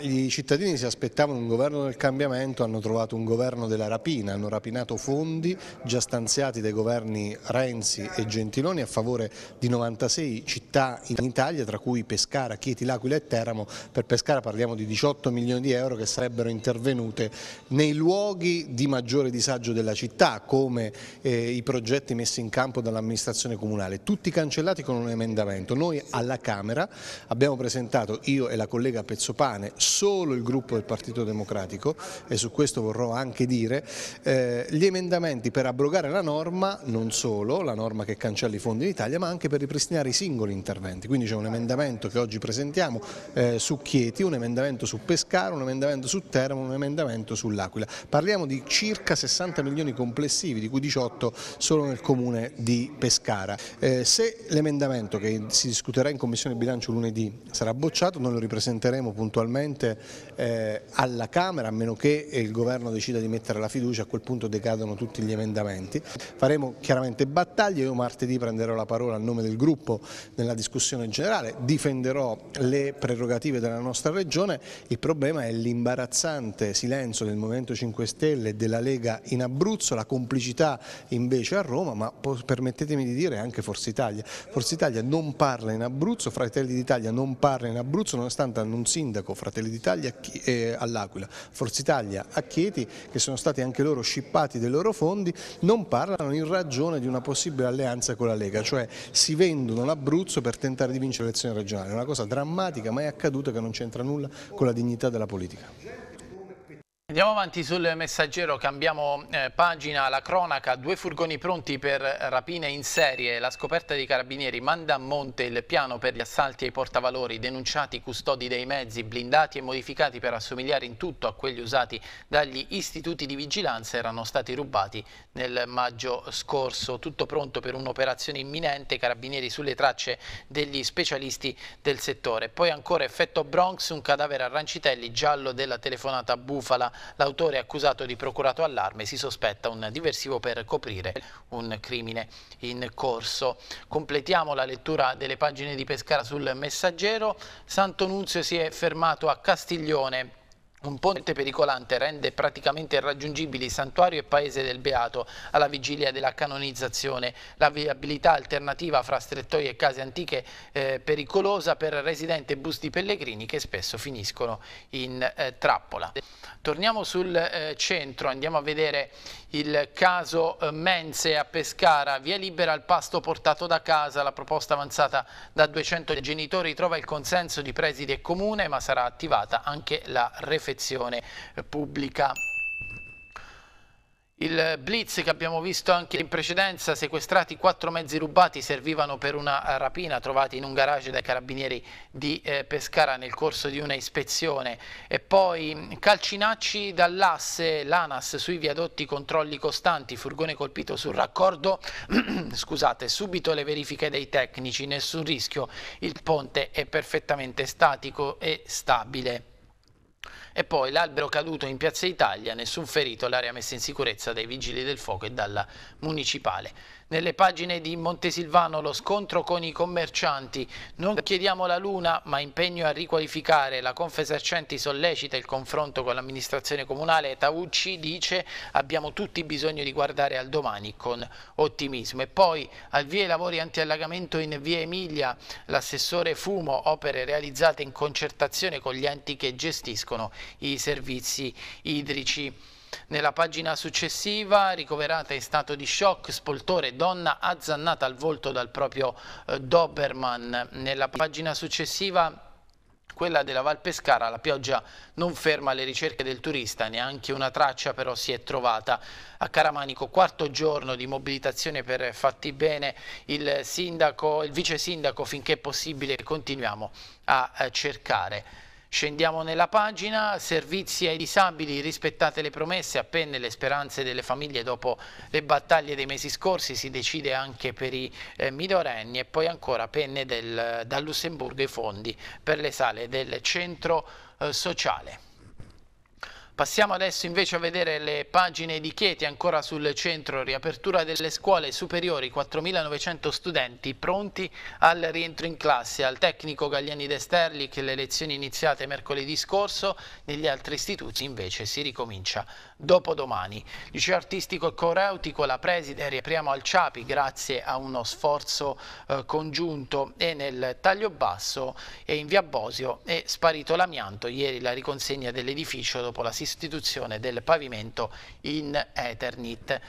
I cittadini si aspettavano un governo del cambiamento, hanno trovato un governo della rapina, hanno rapinato fondi già stanziati dai governi Renzi e Gentiloni a favore di 96 città in Italia, tra cui Pescara, Chieti, L'Aquila e Teramo. Per Pescara parliamo di 18 milioni di euro che sarebbero intervenute nei luoghi di maggiore disagio della città, come eh, i progetti messi in campo dall'amministrazione comunale, tutti cancellati con un emendamento. Noi alla Camera abbiamo presentato, io e la collega Pescara, Pezzopane solo il gruppo del Partito Democratico e su questo vorrò anche dire eh, gli emendamenti per abrogare la norma, non solo la norma che cancella i fondi in Italia, ma anche per ripristinare i singoli interventi. Quindi c'è un emendamento che oggi presentiamo eh, su Chieti, un emendamento su Pescara, un emendamento su Teramo, un emendamento sull'Aquila. Parliamo di circa 60 milioni complessivi, di cui 18 solo nel comune di Pescara. Eh, se l'emendamento che si discuterà in Commissione Bilancio lunedì sarà bocciato, noi lo ripresenteremo voteremo puntualmente eh, alla Camera, a meno che il Governo decida di mettere la fiducia, a quel punto decadono tutti gli emendamenti. Faremo chiaramente battaglie, io martedì prenderò la parola a nome del gruppo nella discussione generale, difenderò le prerogative della nostra Regione, il problema è l'imbarazzante silenzio del Movimento 5 Stelle e della Lega in Abruzzo, la complicità invece a Roma, ma permettetemi di dire anche Forza Italia. Forza Italia non parla in Abruzzo, Fratelli d'Italia non parla in Abruzzo nonostante annunziato sindaco Fratelli d'Italia eh, all'Aquila, Forza Italia a Chieti, che sono stati anche loro scippati dei loro fondi, non parlano in ragione di una possibile alleanza con la Lega, cioè si vendono l'Abruzzo per tentare di vincere le elezioni regionali, è una cosa drammatica, mai accaduta che non c'entra nulla con la dignità della politica. Andiamo avanti sul messaggero, cambiamo eh, pagina, la cronaca, due furgoni pronti per rapine in serie, la scoperta dei carabinieri manda a monte il piano per gli assalti ai portavalori, denunciati custodi dei mezzi, blindati e modificati per assomigliare in tutto a quelli usati dagli istituti di vigilanza erano stati rubati nel maggio scorso, tutto pronto per un'operazione imminente, carabinieri sulle tracce degli specialisti del settore. Poi ancora effetto Bronx, un cadavere a Rancitelli, giallo della telefonata bufala L'autore accusato di procurato allarme si sospetta un diversivo per coprire un crimine in corso. Completiamo la lettura delle pagine di Pescara sul Messaggero. Santo Nunzio si è fermato a Castiglione un ponte pericolante rende praticamente irraggiungibili santuario e paese del Beato alla vigilia della canonizzazione. La viabilità alternativa fra strettoie e case antiche eh, pericolosa per residenti e busti pellegrini che spesso finiscono in eh, trappola. Torniamo sul eh, centro, andiamo a vedere il caso eh, Mense a Pescara, via libera al pasto portato da casa, la proposta avanzata da 200 genitori trova il consenso di presidi e comune ma sarà attivata anche la refezione eh, pubblica. Il blitz che abbiamo visto anche in precedenza, sequestrati quattro mezzi rubati servivano per una rapina trovati in un garage dai carabinieri di eh, Pescara nel corso di una ispezione e poi calcinacci dall'asse, l'ANAS sui viadotti controlli costanti, furgone colpito sul raccordo, scusate, subito le verifiche dei tecnici, nessun rischio, il ponte è perfettamente statico e stabile. E poi l'albero caduto in Piazza Italia, nessun ferito, l'area messa in sicurezza dai vigili del fuoco e dalla municipale. Nelle pagine di Montesilvano lo scontro con i commercianti. Non chiediamo la luna ma impegno a riqualificare. La Confesercenti sollecita il confronto con l'amministrazione comunale. Taucci dice abbiamo tutti bisogno di guardare al domani con ottimismo. E poi al via i lavori anti-allagamento in via Emilia. L'assessore Fumo, opere realizzate in concertazione con gli enti che gestiscono i servizi idrici. Nella pagina successiva, ricoverata in stato di shock, spoltore, donna azzannata al volto dal proprio eh, Doberman. Nella pagina successiva quella della Val Pescara, la pioggia non ferma le ricerche del turista, neanche una traccia però si è trovata. A Caramanico, quarto giorno di mobilitazione per fatti bene, il, sindaco, il vice sindaco finché possibile continuiamo a eh, cercare. Scendiamo nella pagina, servizi ai disabili, rispettate le promesse, appenne le speranze delle famiglie dopo le battaglie dei mesi scorsi, si decide anche per i eh, minorenni e poi ancora penne del, da Lussemburgo i fondi per le sale del centro eh, sociale. Passiamo adesso invece a vedere le pagine di Chieti ancora sul centro, riapertura delle scuole superiori, 4.900 studenti pronti al rientro in classe, al tecnico Gagliani De Sterlich le lezioni iniziate mercoledì scorso, negli altri istituti invece si ricomincia dopodomani. Liceo artistico e coreutico, la preside, riapriamo al Ciapi grazie a uno sforzo eh, congiunto e nel taglio basso e in via Bosio è sparito l'amianto, ieri la riconsegna dell'edificio dopo la istituzione del pavimento in Eternit.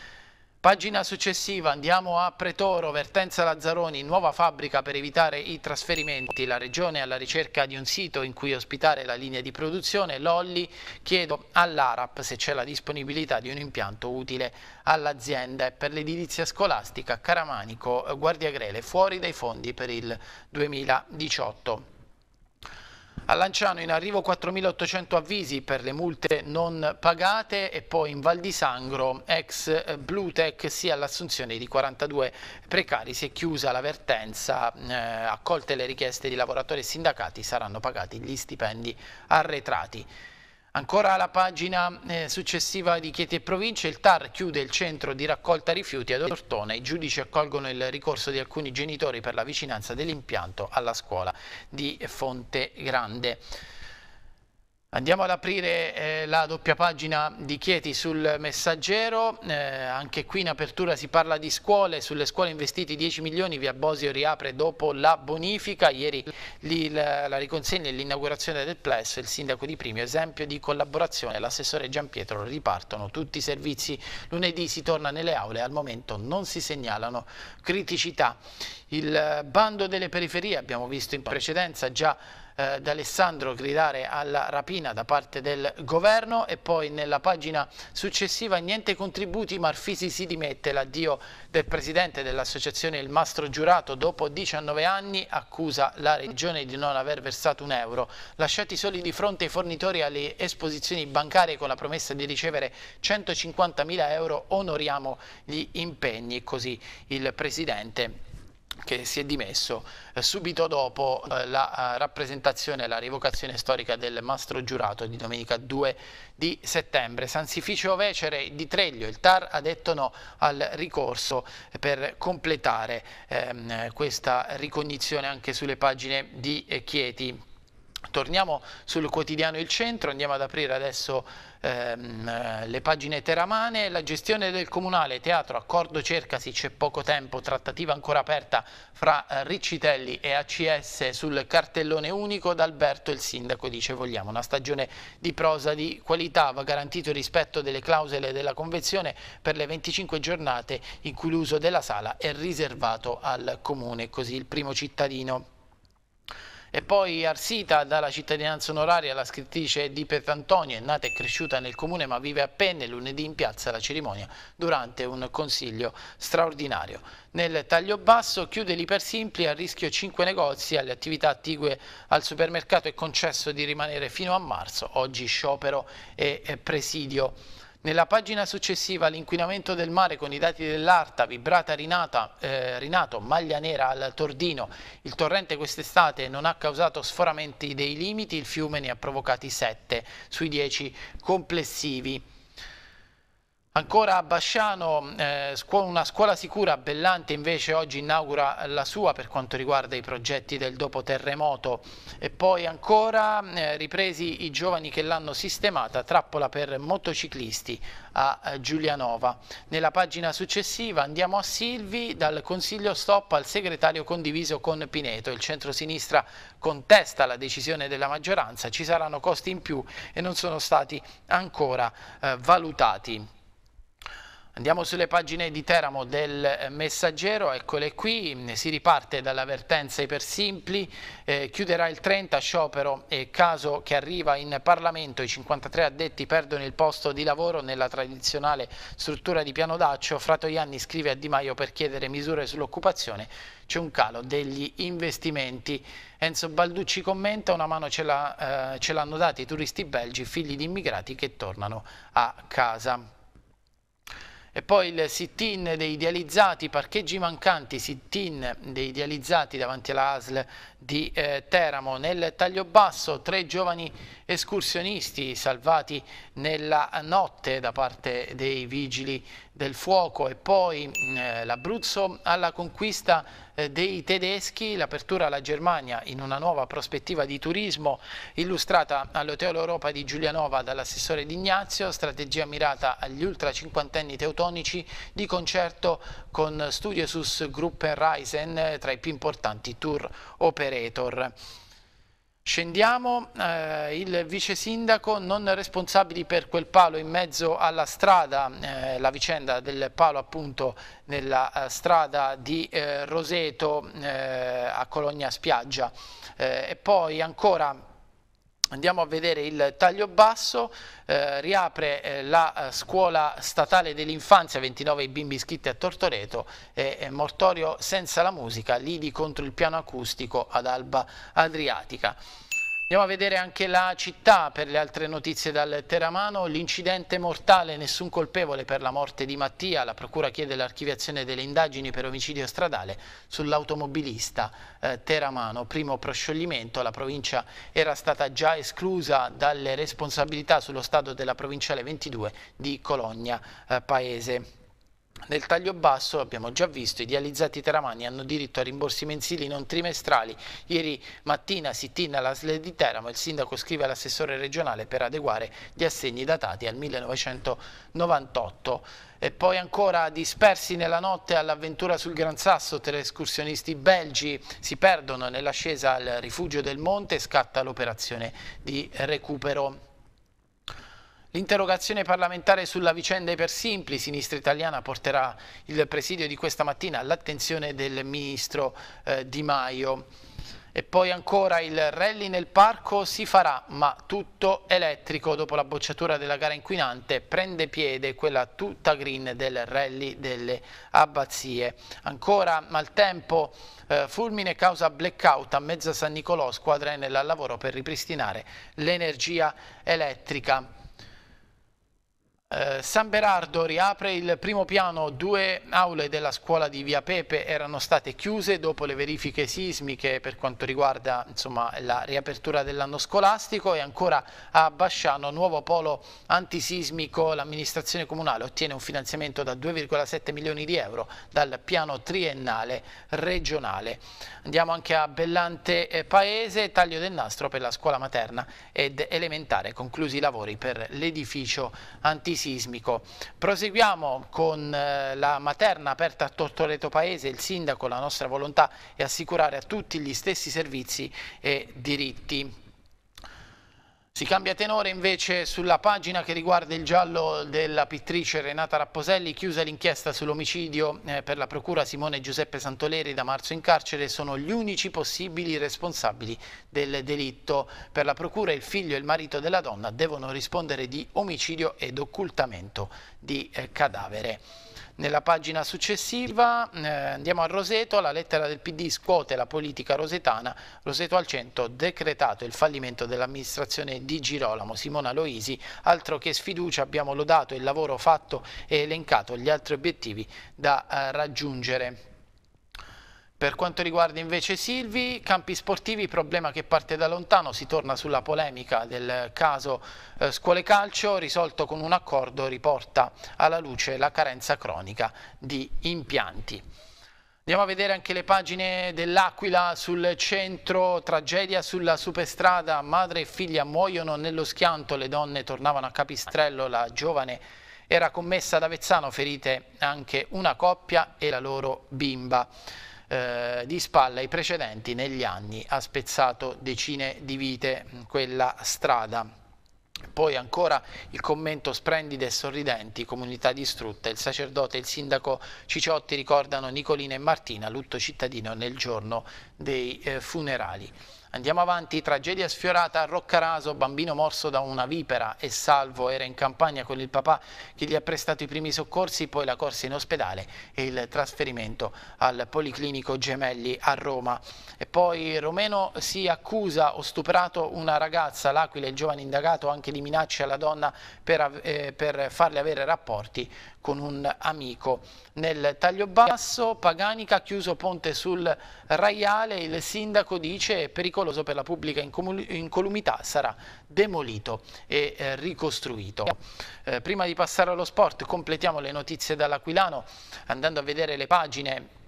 Pagina successiva, andiamo a Pretoro, Vertenza Lazzaroni, nuova fabbrica per evitare i trasferimenti. La Regione alla ricerca di un sito in cui ospitare la linea di produzione. Lolli, chiedo all'ARAP se c'è la disponibilità di un impianto utile all'azienda. Per l'edilizia scolastica, Caramanico, Guardia Grele, fuori dai fondi per il 2018. A Lanciano in arrivo 4.800 avvisi per le multe non pagate e poi in Val di Sangro, ex Bluetech, sia l'assunzione di 42 precari. Si è chiusa la vertenza, eh, accolte le richieste di lavoratori e sindacati, saranno pagati gli stipendi arretrati. Ancora la pagina eh, successiva di Chieti e Province, il TAR chiude il centro di raccolta rifiuti ad Ortona, i giudici accolgono il ricorso di alcuni genitori per la vicinanza dell'impianto alla scuola di Fonte Grande. Andiamo ad aprire eh, la doppia pagina di Chieti sul messaggero, eh, anche qui in apertura si parla di scuole, sulle scuole investiti 10 milioni, via Bosio riapre dopo la bonifica, ieri lì la, la riconsegna e l'inaugurazione del PLES, il sindaco di Primio, esempio di collaborazione, l'assessore Giampietro, ripartono tutti i servizi, lunedì si torna nelle aule, al momento non si segnalano criticità. Il bando delle periferie abbiamo visto in precedenza già eh, D'Alessandro gridare alla rapina da parte del governo e poi nella pagina successiva niente contributi Marfisi si dimette l'addio del presidente dell'associazione Il Mastro Giurato dopo 19 anni accusa la regione di non aver versato un euro. Lasciati soli di fronte ai fornitori alle esposizioni bancarie con la promessa di ricevere 150 mila euro onoriamo gli impegni così il presidente che si è dimesso eh, subito dopo eh, la uh, rappresentazione, la rivocazione storica del mastro giurato di domenica 2 di settembre. Sansificio Vecere di Treglio, il TAR ha detto no al ricorso per completare ehm, questa ricognizione anche sulle pagine di eh, Chieti. Torniamo sul quotidiano Il Centro, andiamo ad aprire adesso ehm, eh, le pagine teramane, la gestione del comunale, teatro, accordo cercasi, c'è poco tempo, trattativa ancora aperta fra eh, Riccitelli e ACS sul cartellone unico, d'Alberto il sindaco dice vogliamo una stagione di prosa di qualità, va garantito il rispetto delle clausole della convenzione per le 25 giornate in cui l'uso della sala è riservato al comune, così il primo cittadino e poi Arsita dalla cittadinanza onoraria alla scrittrice di Petrantonio, è nata e cresciuta nel comune ma vive a Penne, lunedì in piazza la cerimonia durante un consiglio straordinario. Nel taglio basso chiude l'Ipersimpli a rischio 5 negozi, alle attività attigue al supermercato è concesso di rimanere fino a marzo, oggi sciopero e presidio. Nella pagina successiva l'inquinamento del mare con i dati dell'Arta, vibrata rinata, eh, rinato, maglia nera al Tordino. Il torrente quest'estate non ha causato sforamenti dei limiti, il fiume ne ha provocati 7 sui 10 complessivi. Ancora a Basciano, eh, una scuola sicura, Bellante invece oggi inaugura la sua per quanto riguarda i progetti del dopo terremoto e poi ancora eh, ripresi i giovani che l'hanno sistemata, trappola per motociclisti a eh, Giulianova. Nella pagina successiva andiamo a Silvi, dal consiglio stop al segretario condiviso con Pineto, il centro-sinistra contesta la decisione della maggioranza, ci saranno costi in più e non sono stati ancora eh, valutati. Andiamo sulle pagine di Teramo del eh, Messaggero, eccole qui, si riparte dall'avvertenza ipersimpli, eh, chiuderà il 30 sciopero e caso che arriva in Parlamento, i 53 addetti perdono il posto di lavoro nella tradizionale struttura di piano d'accio, Fratoianni scrive a Di Maio per chiedere misure sull'occupazione, c'è un calo degli investimenti. Enzo Balducci commenta, una mano ce l'hanno eh, dati i turisti belgi, figli di immigrati che tornano a casa. E poi il sit-in dei dializzati, parcheggi mancanti, sit-in dei dializzati davanti alla ASL di eh, Teramo. Nel taglio basso tre giovani escursionisti salvati nella notte da parte dei vigili del fuoco e poi eh, l'Abruzzo alla conquista eh, dei tedeschi, l'apertura alla Germania in una nuova prospettiva di turismo illustrata all'Hotel Europa di Giulianova dall'assessore D'Ignazio, strategia mirata agli ultra cinquantenni teutonici di concerto con Studiosus Group Ryzen tra i più importanti tour operator. Scendiamo, eh, il vice sindaco non responsabili per quel palo in mezzo alla strada, eh, la vicenda del palo appunto nella eh, strada di eh, Roseto eh, a Cologna Spiaggia eh, e poi ancora Andiamo a vedere il taglio basso, eh, riapre eh, la scuola statale dell'infanzia, 29 bimbi iscritti a Tortoreto, e mortorio senza la musica, lidi contro il piano acustico ad Alba Adriatica. Andiamo a vedere anche la città per le altre notizie dal Teramano, l'incidente mortale, nessun colpevole per la morte di Mattia, la procura chiede l'archiviazione delle indagini per omicidio stradale sull'automobilista eh, Teramano, primo proscioglimento, la provincia era stata già esclusa dalle responsabilità sullo stato della provinciale 22 di Cologna eh, Paese. Nel taglio basso abbiamo già visto i dializzati teramani hanno diritto a rimborsi mensili non trimestrali. Ieri mattina si tinna la SLE di Teramo, il sindaco scrive all'assessore regionale per adeguare gli assegni datati al 1998. E poi ancora dispersi nella notte all'avventura sul Gran Sasso, tre escursionisti belgi si perdono nell'ascesa al rifugio del monte, scatta l'operazione di recupero. L'interrogazione parlamentare sulla vicenda Ipersimpli, Sinistra Italiana, porterà il presidio di questa mattina all'attenzione del ministro eh, Di Maio. E poi ancora il rally nel parco si farà, ma tutto elettrico. Dopo la bocciatura della gara inquinante prende piede quella tutta green del rally delle abbazie. Ancora maltempo, eh, fulmine causa blackout a mezza San Nicolò, squadra Enel al lavoro per ripristinare l'energia elettrica. Eh, San Berardo riapre il primo piano, due aule della scuola di Via Pepe erano state chiuse dopo le verifiche sismiche per quanto riguarda insomma, la riapertura dell'anno scolastico e ancora a Basciano, nuovo polo antisismico, l'amministrazione comunale ottiene un finanziamento da 2,7 milioni di euro dal piano triennale regionale. Andiamo anche a Bellante eh, Paese, taglio del nastro per la scuola materna ed elementare, conclusi i lavori per l'edificio antisismico antisismico. Proseguiamo con eh, la materna aperta a Tortoreto Paese, il sindaco, la nostra volontà è assicurare a tutti gli stessi servizi e diritti. Si cambia tenore invece sulla pagina che riguarda il giallo della pittrice Renata Rapposelli, chiusa l'inchiesta sull'omicidio eh, per la procura Simone Giuseppe Santoleri da marzo in carcere, sono gli unici possibili responsabili del delitto. Per la procura il figlio e il marito della donna devono rispondere di omicidio ed occultamento di eh, cadavere. Nella pagina successiva eh, andiamo a Roseto, la lettera del PD scuote la politica rosetana, Roseto al centro, decretato il fallimento dell'amministrazione di Girolamo, Simona Loisi, altro che sfiducia, abbiamo lodato il lavoro fatto e elencato gli altri obiettivi da eh, raggiungere. Per quanto riguarda invece Silvi, campi sportivi, problema che parte da lontano, si torna sulla polemica del caso eh, scuole calcio, risolto con un accordo riporta alla luce la carenza cronica di impianti. Andiamo a vedere anche le pagine dell'Aquila sul centro, tragedia sulla superstrada, madre e figlia muoiono nello schianto, le donne tornavano a Capistrello, la giovane era commessa ad Avezzano, ferite anche una coppia e la loro bimba eh, di spalla ai precedenti negli anni ha spezzato decine di vite quella strada. Poi ancora il commento splendide e sorridenti, comunità distrutte, il sacerdote e il sindaco Ciciotti ricordano Nicolina e Martina, lutto cittadino nel giorno dei eh, funerali. Andiamo avanti, tragedia sfiorata a Roccaraso, bambino morso da una vipera e salvo, era in campagna con il papà che gli ha prestato i primi soccorsi, poi la corsa in ospedale e il trasferimento al Policlinico Gemelli a Roma. E poi Romeno si accusa, ho stuprato una ragazza, l'Aquila, il giovane indagato anche di minacce alla donna per, eh, per farle avere rapporti con un amico. Nel taglio basso, Paganica chiuso ponte sul Raiale, il sindaco dice è pericoloso per la pubblica incolumità, sarà demolito e eh, ricostruito. Eh, prima di passare allo sport completiamo le notizie dall'Aquilano andando a vedere le pagine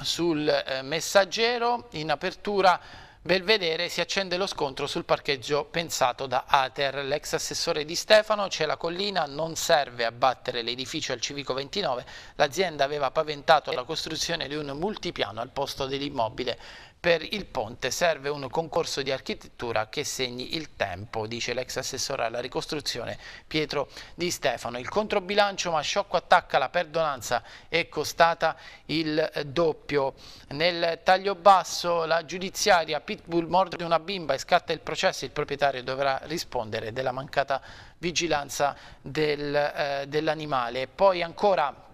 sul eh, messaggero in apertura Belvedere si accende lo scontro sul parcheggio pensato da Ater. L'ex assessore di Stefano, c'è la collina, non serve abbattere l'edificio al Civico 29. L'azienda aveva paventato la costruzione di un multipiano al posto dell'immobile per il ponte serve un concorso di architettura che segni il tempo, dice l'ex assessore alla ricostruzione Pietro Di Stefano. Il controbilancio ma sciocco attacca la perdonanza è costata il doppio. Nel taglio basso la giudiziaria Pitbull morde una bimba e scatta il processo, il proprietario dovrà rispondere della mancata vigilanza del, eh, dell'animale. Poi ancora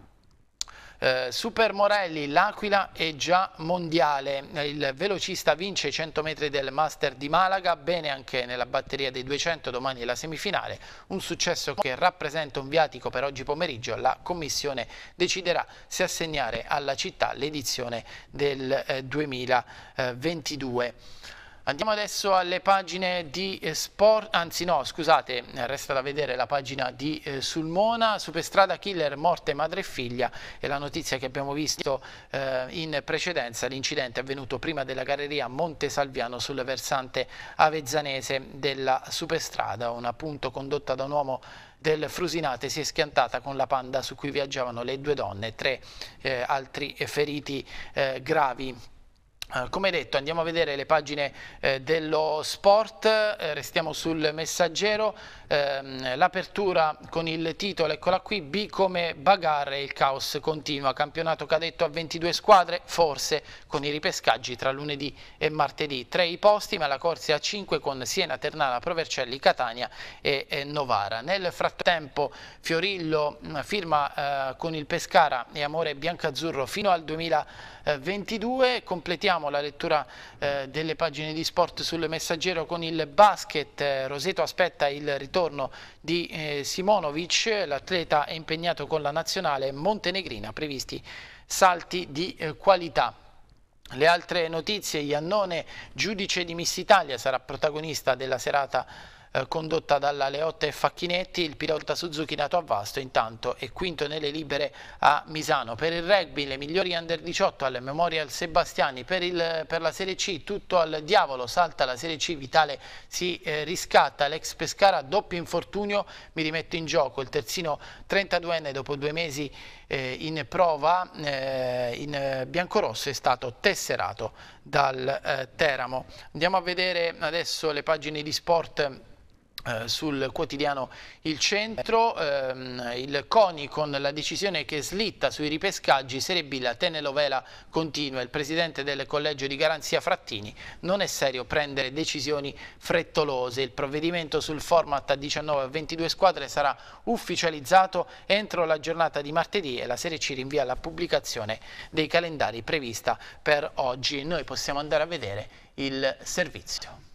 eh, Super Morelli, l'Aquila è già mondiale, il velocista vince i 100 metri del Master di Malaga, bene anche nella batteria dei 200, domani è la semifinale, un successo che rappresenta un viatico per oggi pomeriggio, la Commissione deciderà se assegnare alla città l'edizione del eh, 2022. Andiamo adesso alle pagine di eh, sport, anzi no, scusate, resta da vedere la pagina di eh, Sulmona, Superstrada Killer, morte madre e figlia. E la notizia che abbiamo visto eh, in precedenza, l'incidente avvenuto prima della galleria Monte Salviano sul versante avezzanese della Superstrada, una punto condotta da un uomo del Frusinate si è schiantata con la panda su cui viaggiavano le due donne e tre eh, altri feriti eh, gravi come detto andiamo a vedere le pagine eh, dello sport, eh, restiamo sul messaggero, eh, l'apertura con il titolo, eccola qui, B come bagarre, il caos continua, campionato cadetto a 22 squadre, forse con i ripescaggi tra lunedì e martedì, tre i posti ma la corsa a 5 con Siena, Ternana, Provercelli, Catania e, e Novara. Nel frattempo Fiorillo mm, firma eh, con il Pescara e Amore Biancazzurro fino al 2022, completiamo Chiudiamo la lettura eh, delle pagine di sport sul messaggero con il basket. Eh, Roseto aspetta il ritorno di eh, Simonovic, l'atleta è impegnato con la nazionale montenegrina, previsti salti di eh, qualità. Le altre notizie, Iannone, giudice di Miss Italia, sarà protagonista della serata eh, condotta dalla Leotta e Facchinetti, il pilota Suzuki nato a Vasto intanto è quinto nelle libere a Misano. Per il rugby le migliori under 18 al Memorial Sebastiani, per, il, per la Serie C tutto al diavolo, salta la Serie C, Vitale si eh, riscatta, l'ex Pescara doppio infortunio, mi rimetto in gioco, il terzino 32enne dopo due mesi eh, in prova eh, in biancorosso è stato tesserato dal eh, Teramo. Andiamo a vedere adesso le pagine di sport sul quotidiano Il Centro, ehm, il CONI con la decisione che slitta sui ripescaggi Serie B, la telenovela continua, il presidente del collegio di garanzia Frattini, non è serio prendere decisioni frettolose, il provvedimento sul format a 19-22 squadre sarà ufficializzato entro la giornata di martedì e la Serie C rinvia la pubblicazione dei calendari prevista per oggi. Noi possiamo andare a vedere il servizio.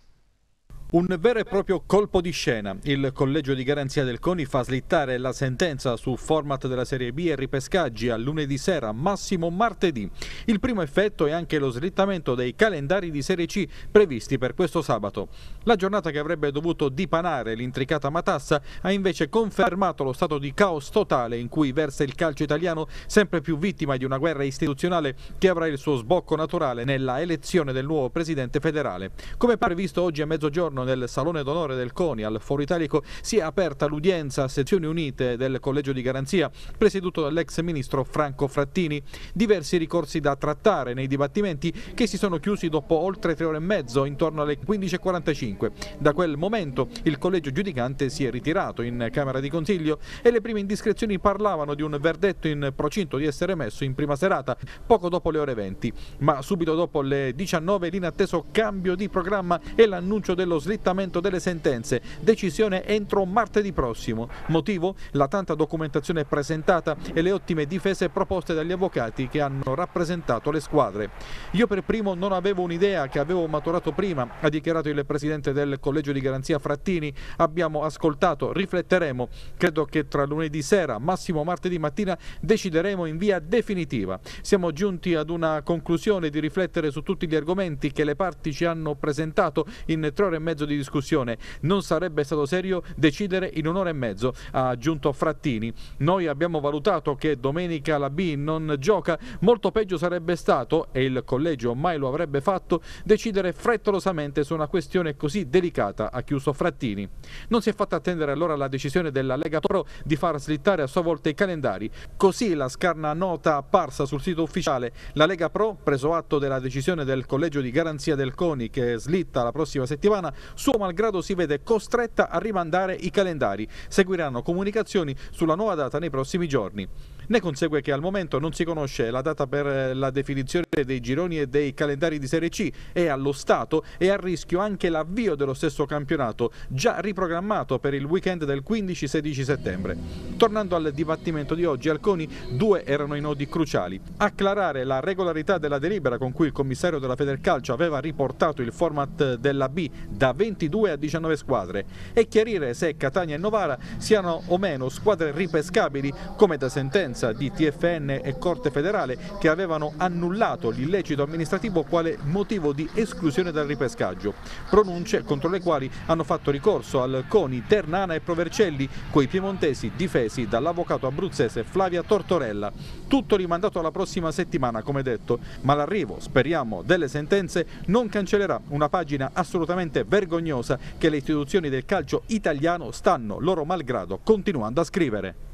Un vero e proprio colpo di scena. Il collegio di garanzia del CONI fa slittare la sentenza sul format della Serie B e ripescaggi a lunedì sera, massimo martedì. Il primo effetto è anche lo slittamento dei calendari di Serie C previsti per questo sabato. La giornata che avrebbe dovuto dipanare l'intricata matassa ha invece confermato lo stato di caos totale in cui versa il calcio italiano, sempre più vittima di una guerra istituzionale che avrà il suo sbocco naturale nella elezione del nuovo presidente federale. Come previsto oggi a mezzogiorno giorno nel Salone d'Onore del CONI al Foro Italico si è aperta l'udienza a sezioni unite del Collegio di Garanzia presieduto dall'ex ministro Franco Frattini. Diversi ricorsi da trattare nei dibattimenti che si sono chiusi dopo oltre tre ore e mezzo, intorno alle 15.45. Da quel momento il collegio giudicante si è ritirato in Camera di Consiglio e le prime indiscrezioni parlavano di un verdetto in procinto di essere messo in prima serata, poco dopo le ore 20. Ma subito dopo le 19 l'inatteso cambio di programma e l'annuncio dello slittamento slittamento delle sentenze, decisione entro martedì prossimo. Motivo? La tanta documentazione presentata e le ottime difese proposte dagli avvocati che hanno rappresentato le squadre. Io per primo non avevo un'idea che avevo maturato prima, ha dichiarato il presidente del collegio di garanzia Frattini. Abbiamo ascoltato, rifletteremo. Credo che tra lunedì sera, massimo martedì mattina, decideremo in via definitiva. Siamo giunti ad una conclusione di riflettere su tutti gli argomenti che le parti ci hanno presentato in tre ore e mezzo mezzo di discussione. Non sarebbe stato serio decidere in un'ora e mezzo, ha aggiunto Frattini. Noi abbiamo valutato che domenica la B non gioca, molto peggio sarebbe stato, e il collegio mai lo avrebbe fatto, decidere frettolosamente su una questione così delicata, ha chiuso Frattini. Non si è fatta attendere allora la decisione della Lega Pro di far slittare a sua volta i calendari. Così la scarna nota apparsa sul sito ufficiale. La Lega Pro, preso atto della decisione del collegio di garanzia del CONI che slitta la prossima settimana, suo malgrado si vede costretta a rimandare i calendari. Seguiranno comunicazioni sulla nuova data nei prossimi giorni. Ne consegue che al momento non si conosce la data per la definizione dei gironi e dei calendari di Serie C e allo Stato è a rischio anche l'avvio dello stesso campionato, già riprogrammato per il weekend del 15-16 settembre. Tornando al dibattimento di oggi, Alconi, due erano i nodi cruciali. Acclarare la regolarità della delibera con cui il commissario della Federcalcio aveva riportato il format della B da 22 a 19 squadre e chiarire se Catania e Novara siano o meno squadre ripescabili come da sentenza sentenza di TFN e Corte federale che avevano annullato l'illecito amministrativo quale motivo di esclusione dal ripescaggio. Pronunce contro le quali hanno fatto ricorso al CONI, Ternana e Provercelli, coi piemontesi difesi dall'avvocato abruzzese Flavia Tortorella. Tutto rimandato alla prossima settimana, come detto, ma l'arrivo, speriamo, delle sentenze non cancellerà una pagina assolutamente vergognosa che le istituzioni del calcio italiano stanno, loro malgrado, continuando a scrivere.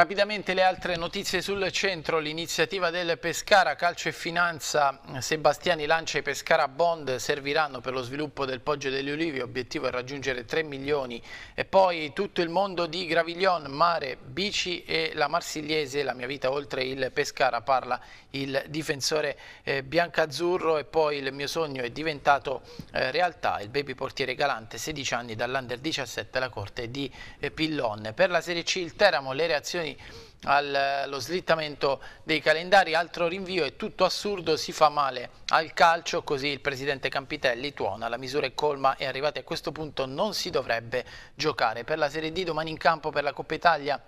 Rapidamente le altre notizie sul centro, l'iniziativa del Pescara, Calcio e Finanza, Sebastiani lancia i Pescara Bond, serviranno per lo sviluppo del Poggio degli Ulivi, obiettivo è raggiungere 3 milioni. E poi tutto il mondo di Graviglion, mare, bici e la Marsigliese, la mia vita oltre il Pescara, parla il difensore eh, biancazzurro. E poi il mio sogno è diventato eh, realtà, il baby portiere galante, 16 anni dall'Under 17 alla corte di eh, Pillon. Per la Serie C il Teramo, le reazioni reazioni allo slittamento dei calendari, altro rinvio, è tutto assurdo, si fa male al calcio, così il presidente Campitelli tuona, la misura è colma e arrivati a questo punto non si dovrebbe giocare. Per la Serie D domani in campo per la Coppa Italia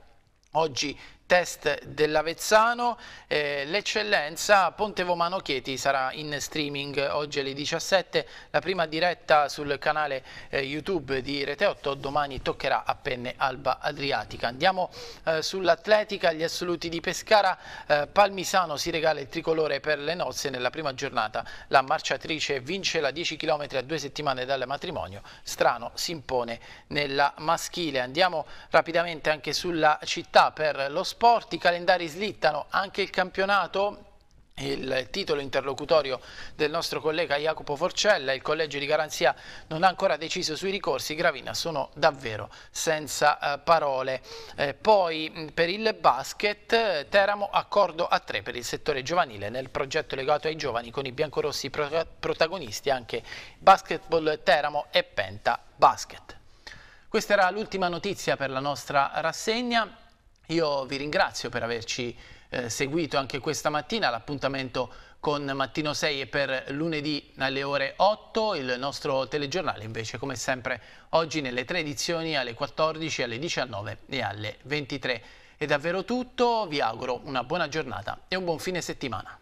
Oggi test dell'Avezzano, eh, l'eccellenza Ponte Vomano Chieti sarà in streaming oggi alle 17, la prima diretta sul canale eh, YouTube di Rete 8, domani toccherà a Penne Alba Adriatica. Andiamo eh, sull'atletica, gli assoluti di Pescara, eh, Palmisano si regala il tricolore per le nozze nella prima giornata, la marciatrice vince la 10 km a due settimane dal matrimonio, Strano si impone nella maschile. Andiamo rapidamente anche sulla città per lo sport, i calendari slittano, anche il campionato il titolo interlocutorio del nostro collega Jacopo Forcella, il collegio di garanzia non ha ancora deciso sui ricorsi, Gravina sono davvero senza eh, parole. Eh, poi per il basket, Teramo accordo a tre per il settore giovanile nel progetto legato ai giovani con i biancorossi pro protagonisti anche Basketball Teramo e Penta Basket. Questa era l'ultima notizia per la nostra rassegna. Io vi ringrazio per averci eh, seguito anche questa mattina, l'appuntamento con Mattino 6 è per lunedì alle ore 8, il nostro telegiornale invece come sempre oggi nelle tre edizioni alle 14, alle 19 e alle 23. È davvero tutto, vi auguro una buona giornata e un buon fine settimana.